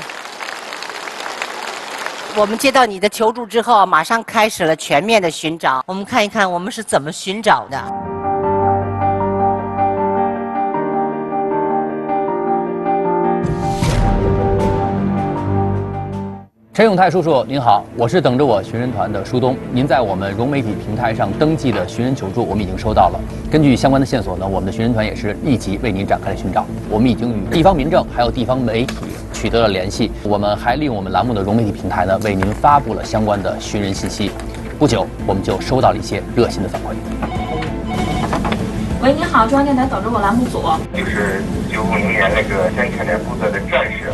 我们接到你的求助之后，马上开始了全面的寻找。我们看一看我们是怎么寻找的。陈永泰叔叔您好，我是等着我寻人团的舒东。您在我们融媒体平台上登记的寻人求助，我们已经收到了。根据相关的线索呢，我们的寻人团也是立即为您展开了寻找。我们已经与地方民政还有地方媒体取得了联系，我们还利用我们栏目的融媒体平台呢，为您发布了相关的寻人信息。不久，我们就收到了一些热心的反馈。喂，您好，中央电台等着我栏目组，就是九五零年那个先遣连部队的战士。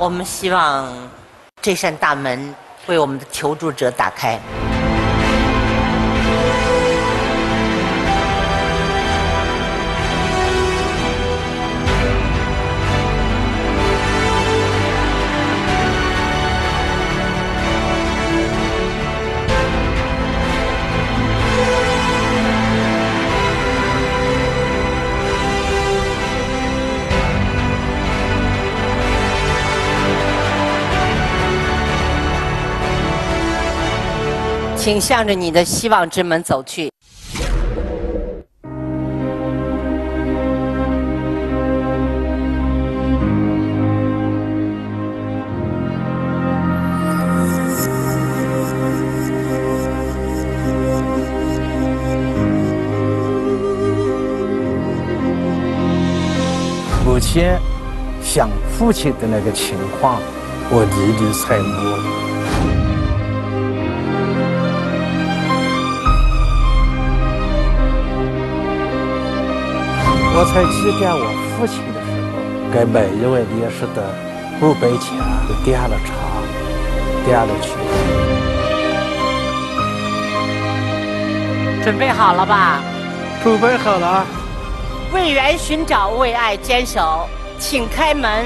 我们希望这扇大门为我们的求助者打开。请向着你的希望之门走去。母亲想父亲的那个情况，我历历在目。我在祭奠我父亲的时候，给每一位烈士的墓碑前都点了茶，点了酒。准备好了吧？准备好了。为缘寻找，为爱坚守，请开门。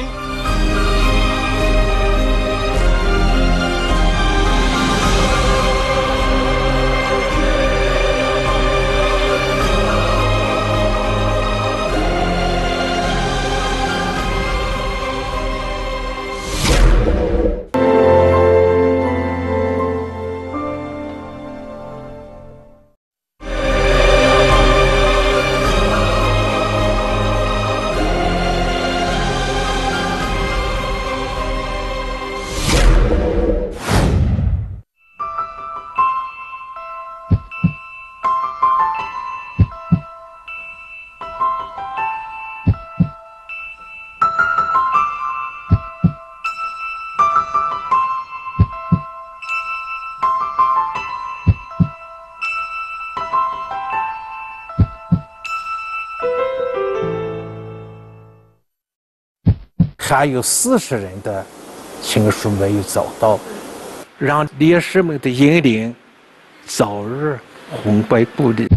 还有四十人的情书没有找到，让烈士们的英灵早日魂归故里。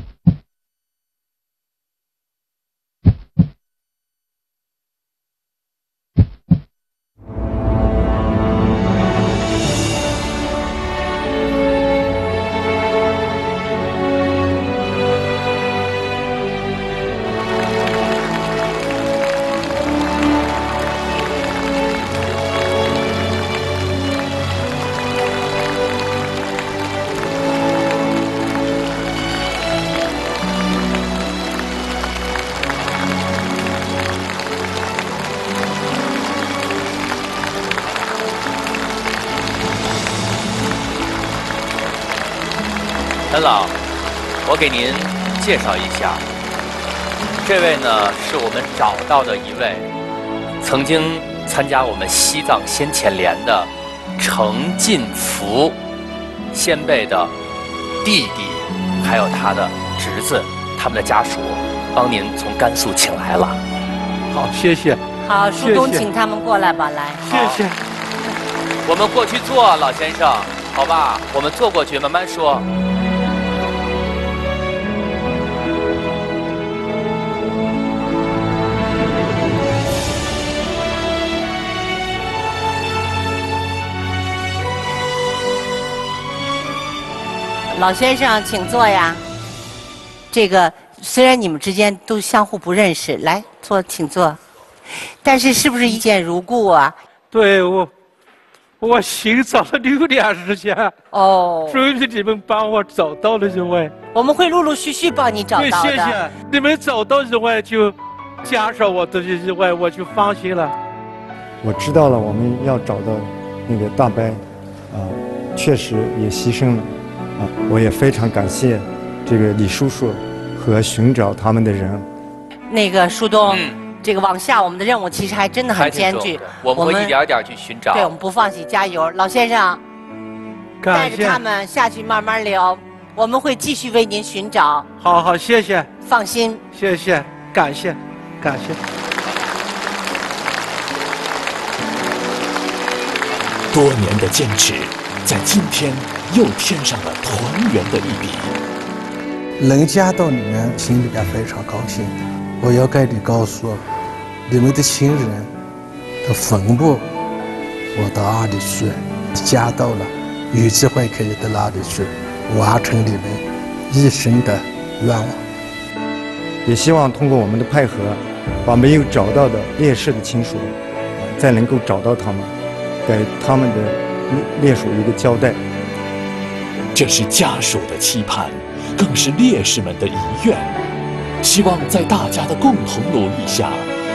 我给您介绍一下，这位呢是我们找到的一位曾经参加我们西藏先遣连的程进福先辈的弟弟，还有他的侄子，他们的家属帮您从甘肃请来了。好，谢谢。好，叔东，请他们过来吧，来。谢谢。我们过去坐，老先生，好吧？我们坐过去，慢慢说。老先生，请坐呀。这个虽然你们之间都相互不认识，来坐，请坐。但是是不是一见如故啊？对我，我寻找了六年时间。哦。终于你们帮我找到了一位。我们会陆陆续续帮你找到的。谢谢。你们找到一位就加上我的一位，我就放心了。我知道了，我们要找到那个大伯，啊，确实也牺牲了。啊，我也非常感谢这个李叔叔和寻找他们的人。那个树东，这个往下我们的任务其实还真的很艰巨。我们会一点点去寻找。对，我们不放弃，加油，老先生。带着他们下去慢慢聊，我们会继续为您寻找。好好，谢谢。放心。谢谢，感谢，感谢。多年的坚持，在今天。又添上了团圆的一笔。能见到你们，心里边非常高兴。我要跟你告诉，你们的亲人的坟墓，我到哪里去？见到了，有机会可以到哪里去，完成你们一生的愿望。也希望通过我们的配合，把没有找到的烈士的亲属，再能够找到他们，给他们的烈属一个交代。这是家属的期盼，更是烈士们的遗愿。希望在大家的共同努力下，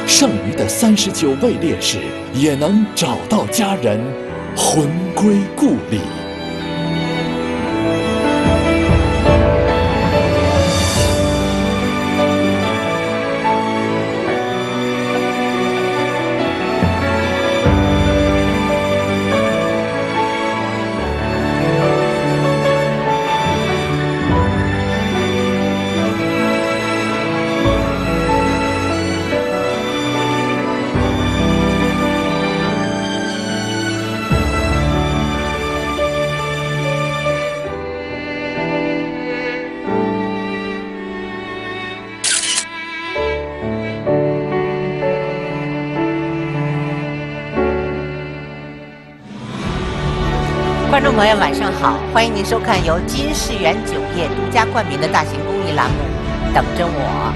剩余的三十九位烈士也能找到家人，魂归故里。朋友，晚上好！欢迎您收看由金世缘酒业独家冠名的大型公益栏目《等着我》。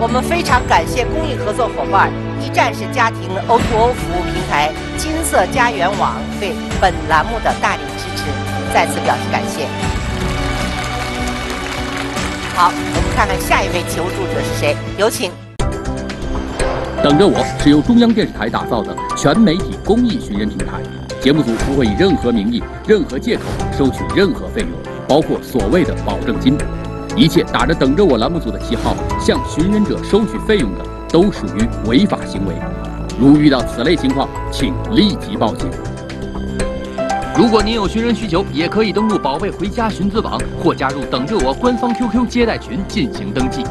我们非常感谢公益合作伙伴一站式家庭 O2O 服务平台金色家园网对本栏目的大力支持，再次表示感谢。好，我们看看下一位求助者是谁，有请。等着我是由中央电视台打造的全媒体公益寻人平台。节目组不会以任何名义、任何借口收取任何费用，包括所谓的保证金。一切打着“等着我”栏目组的旗号向寻人者收取费用的，都属于违法行为。如遇到此类情况，请立即报警。如果您有寻人需求，也可以登录“宝贝回家”寻子网或加入“等着我”官方 QQ 接待群进行登记。